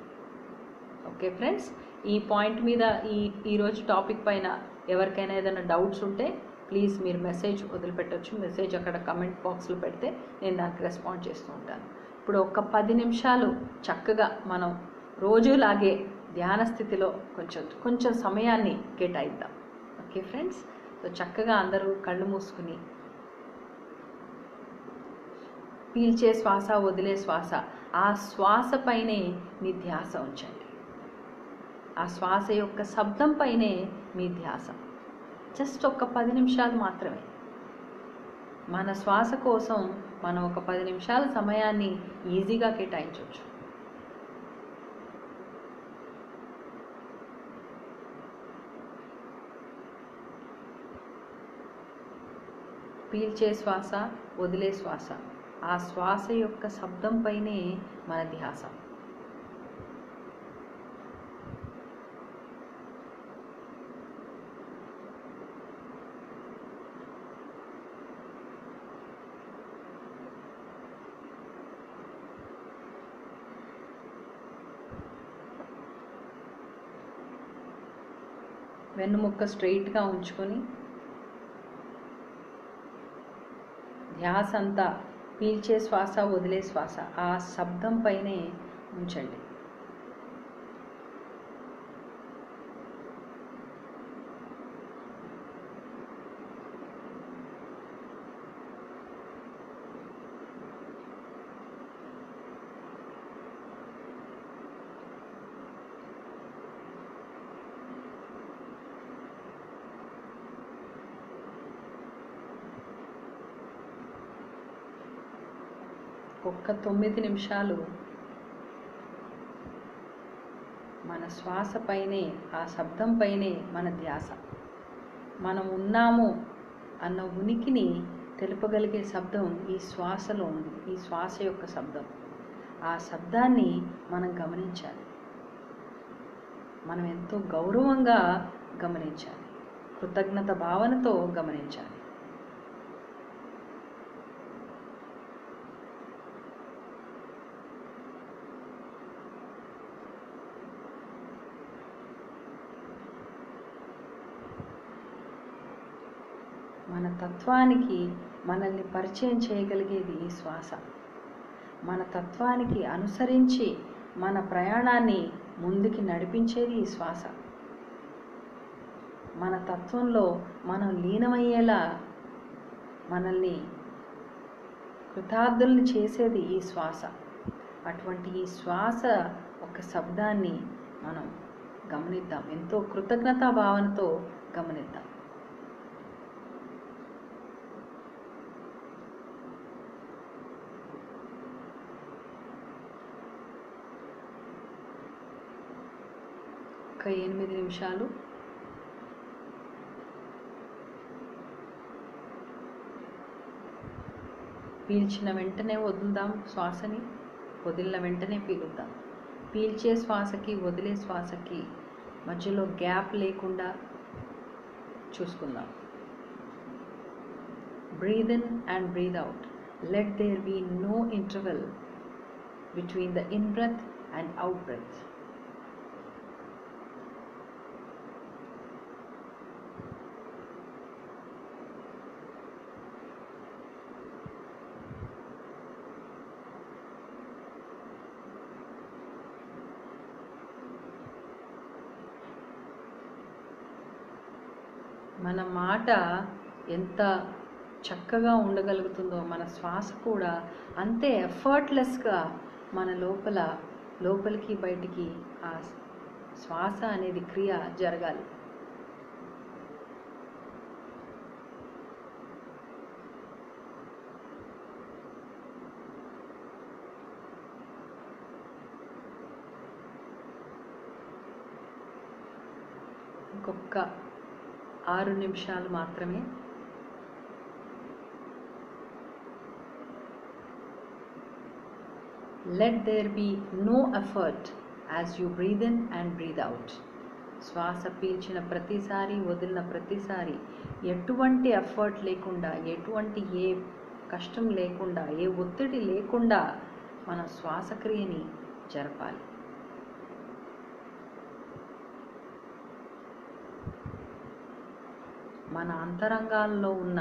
ఓకే ఫ్రెండ్స్ ఈ పాయింట్ మీద ఈ ఈరోజు టాపిక్ పైన ఎవరికైనా ఏదైనా డౌట్స్ ఉంటే ప్లీజ్ మీరు మెసేజ్ వదిలిపెట్టొచ్చు. మెసేజ్ అక్కడ కమెంట్ బాక్స్లో పెడితే నేను దానికి రెస్పాండ్ చేస్తూ ఉంటాను. ఇప్పుడు ఒక పది నిమిషాలు చక్కగా మనం రోజులాగే ధ్యాన స్థితిలో కొంచెం కొంచెం సమయాన్ని కేటాయిద్దాం. Okay friends? సో చక్కగా అందరూ కళ్ళు మూసుకుని పీల్చే శ్వాస వదిలే శ్వాస ఆ శ్వాస పైనే మీ ధ్యాస ఉంచండి. ఆ శ్వాస యొక్క శబ్దం పైనే మీ ధ్యాస. జస్ట్ ఒక పది నిమిషాలు మాత్రమే. మన శ్వాస కోసం మనం ఒక పది నిమిషాల సమయాన్ని ఈజీగా కేటాయించవచ్చు. పీల్చే శ్వాస వదిలే శ్వాస. ఆ శ్వాస యొక్క శబ్దం పైనే మన ధ్యాస. వెన్నుముక్క స్ట్రైట్గా ఉంచుకొని ధ్యాస అంతా పీల్చే శ్వాస వదిలే శ్వాస ఆ శబ్దం పైనే ఉంచండి. ఒక తొమ్మిది నిమిషాలు మన శ్వాస పైనే ఆ శబ్దంపైనే మన ధ్యాస. మనం ఉన్నాము అన్న ఉనికిని తెలుపగలిగే శబ్దం ఈ శ్వాసలో ఉంది. ఈ శ్వాస యొక్క శబ్దం. ఆ శబ్దాన్ని మనం గమనించాలి. మనం ఎంతో గౌరవంగా గమనించాలి. కృతజ్ఞత భావనతో గమనించాలి. మన తత్వానికి మనల్ని పరిచయం చేయగలిగేది ఈ శ్వాస. మన తత్వానికి అనుసరించి మన ప్రయాణాన్ని ముందుకి నడిపించేది ఈ శ్వాస. మన తత్వంలో మనం లీనమయ్యేలా మనల్ని కృతార్థుల్ని చేసేది ఈ శ్వాస. అటువంటి ఈ శ్వాస ఒక శబ్దాన్ని మనం గమనిద్దాం. ఎంతో కృతజ్ఞతా భావనతో గమనిద్దాం. ఎనిమిది నిమిషాలు. పీల్చిన వెంటనే వదులుదాం శ్వాసని వదిలిన వెంటనే పీలుద్దాం. పీల్చే శ్వాసకి వదిలే శ్వాసకి మధ్యలో గ్యాప్ లేకుండా చూసుకుందాం. Breathe in and breathe out. Let there be no interval between the in breath and out breath. మాట ఎంత చక్కగా ఉండగలుగుతుందో మన శ్వాస కూడా అంతే ఎఫర్ట్లెస్గా మన లోపల లోపలికి బయటికి ఆ శ్వాస అనేది క్రియ జరగాలి. ఇంకొక ఆరు నిమిషాలు మాత్రమే. Let there be no effort as you breathe in and breathe out శ్వాస పీల్చిన ప్రతిసారి వదిలిన ప్రతిసారి ఎటువంటి ఎఫర్ట్ లేకుండా ఎటువంటి ఏ కష్టం లేకుండా ఏ ఒత్తిడి లేకుండా మన శ్వాసక్రియని జరపాలి. మన అంతరంగాల్లో ఉన్న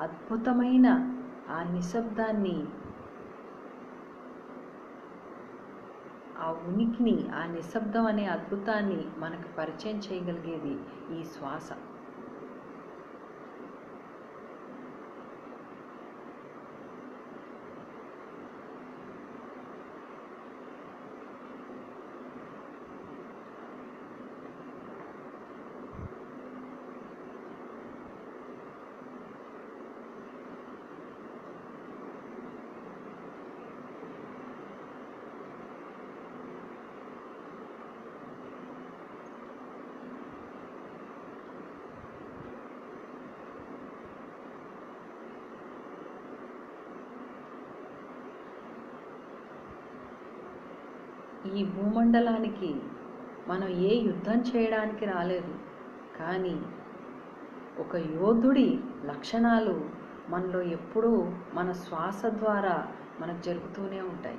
అద్భుతమైన ఆ నిశ్శబ్దాన్ని ఆ ఉనికిని ఆ నిశ్శబ్దం అనే అద్భుతాన్ని మనకు పరిచయం చేయగలిగేది ఈ శ్వాస ఈ భూమండలానికి మనం ఏ యుద్ధం చేయడానికి రాలేదు. కానీ ఒక యోధుడి లక్షణాలు మనలో ఎప్పుడూ మన శ్వాస ద్వారా మనకు జరుగుతూనే ఉంటాయి.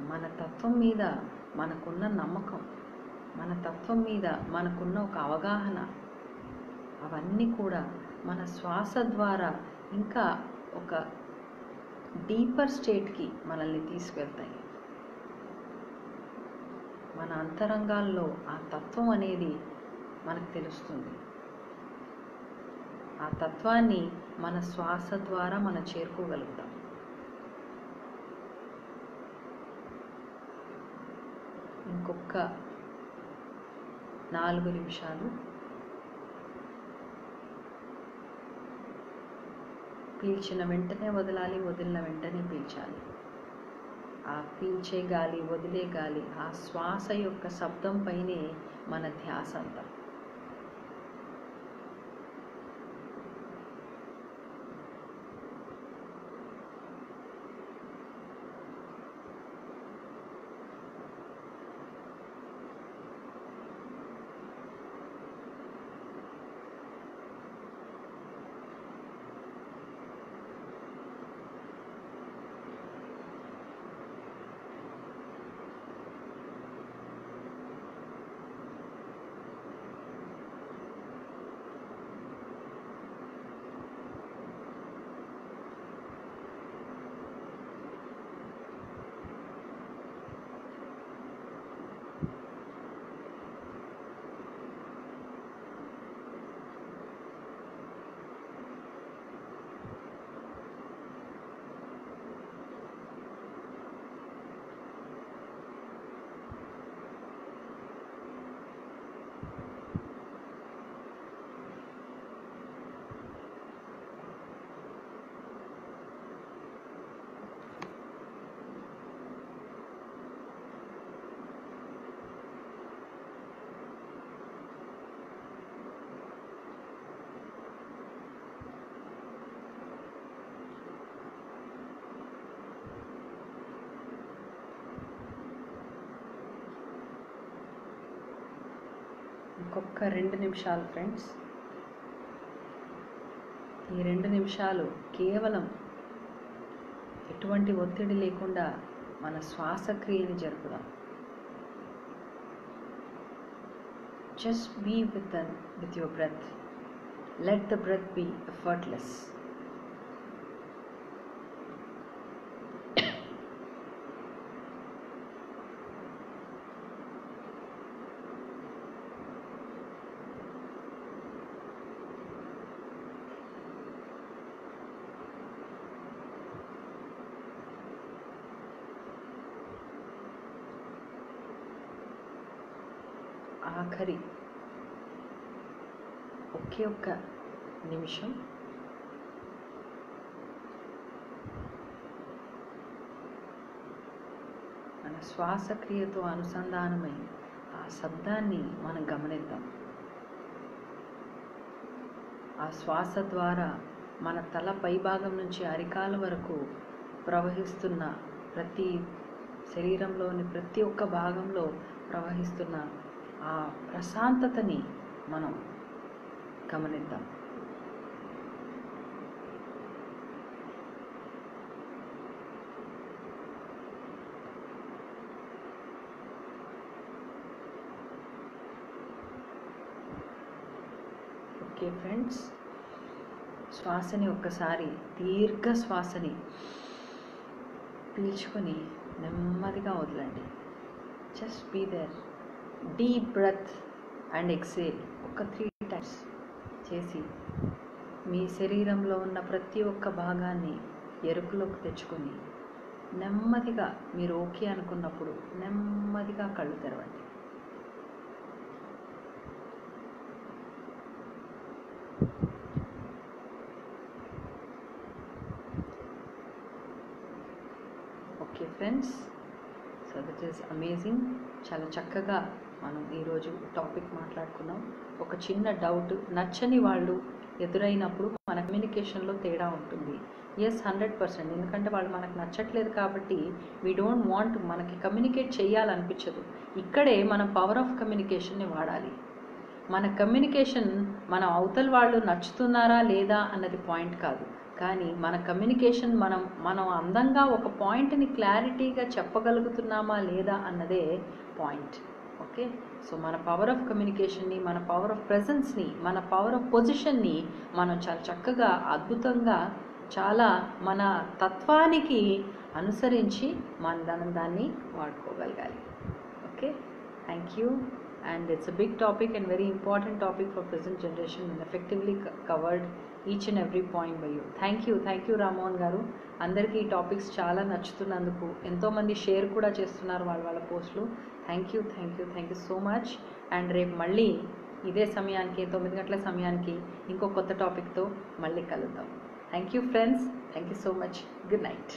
మన తత్వం మీద మనకున్న నమ్మకం మన తత్వం మీద మనకున్న ఒక అవగాహన అవన్నీ కూడా మన శ్వాస ద్వారా ఇంకా ఒక డీపర్ స్టేట్కి మనల్ని తీసుకెళ్తాయి. మన అంతరంగాల్లో ఆ తత్వం అనేది మనకు తెలుస్తుంది. ఆ తత్వాన్ని మన శ్వాస ద్వారా మనం చేరుకోగలుగుతాం. ఇంకొక నాలుగు నిమిషాలు పీల్చిన వెంటనే వదలాలి వదిలిన వెంటనే పీల్చాలి. ఆ పీల్చే గాలి వదిలే గాలి ఆ శ్వాస యొక్క శబ్దం పైనే మన ధ్యాస అంతా ఇంకొక రెండు నిమిషాలు ఫ్రెండ్స్ ఈ రెండు నిమిషాలు కేవలం ఎటువంటి ఒత్తిడి లేకుండా మన శ్వాసక్రియని జరుపుదాం. Just be with with your breath let the breath be effortless ప్రతి ఒక్క నిమిషం. మన శ్వాసక్రియతో అనుసంధానమై ఆ శబ్దాన్ని మనం గమనిద్దాం. ఆ శ్వాస ద్వారా మన తల పైభాగం నుంచి అరికాల వరకు ప్రవహిస్తున్న ప్రతి శరీరంలోని ప్రతి ఒక్క భాగంలో ప్రవహిస్తున్న ఆ ప్రశాంతతని మనం గమనిద్దాం. ఓకే ఫ్రెండ్స్ శ్వాసని ఒక్కసారి దీర్ఘ శ్వాసని పీల్చుకొని నెమ్మదిగా వదలండి. Just be there deep breath and exhale ఒక త్రీ టైమ్స్ చేసి మీ శరీరంలో ఉన్న ప్రతి ఒక్క భాగాన్ని ఎరుపులోకి తెచ్చుకొని నెమ్మదిగా మీరు ఓకే అనుకున్నప్పుడు నెమ్మదిగా కళ్ళు తెరవండి. Okay friends so that is amazing. చాలా చక్కగా మనం ఈరోజు టాపిక్ మాట్లాడుకున్నాం. ఒక చిన్న డౌట్ నచ్చని వాళ్ళు ఎదురైనప్పుడు మన కమ్యూనికేషన్లో తేడా ఉంటుంది. ఎస్ హండ్రెడ్ పర్సెంట్ ఎందుకంటే వాళ్ళు మనకు నచ్చట్లేదు కాబట్టి వీ డోంట్ వాంట్ మనకి కమ్యూనికేట్ చేయాలనిపించదు. ఇక్కడే మనం పవర్ ఆఫ్ కమ్యూనికేషన్ని వాడాలి. మన కమ్యూనికేషన్ మన అవతల వాళ్ళు నచ్చుతున్నారా లేదా అన్నది పాయింట్ కాదు. కానీ మన కమ్యూనికేషన్ మనం మనం అందంగా ఒక పాయింట్ని క్లారిటీగా చెప్పగలుగుతున్నామా లేదా అన్నదే పాయింట్ ఓకే? సో మన పవర్ ఆఫ్ కమ్యూనికేషన్ని మన పవర్ ఆఫ్ ప్రజెన్స్ని మన పవర్ ఆఫ్ పొజిషన్ని మనం చాలా చక్కగా అద్భుతంగా చాలా మన తత్వానికి అనుసరించి మనం దాన్ని వాడుకోగలగాలి. Okay? Thank you and it's a big topic and very important topic for present generation and effectively covered each and every point by you thank you thank you Rammohan గారు. అందరికీ ఈ టాపిక్స్ చాలా నచ్చుతున్నందుకు. ఎంతోమంది షేర్ కూడా చేస్తున్నారు వాళ్ళ వాళ్ళ పోస్టులు thank you thank you thank you so much and రేపు మళ్ళీ ఇదే సమయానికి తొమ్మిది గంటల సమయానికి ఇంకో కొత్త టాపిక్తో మళ్ళీ కలుద్దాం. Thank you friends thank you so much good night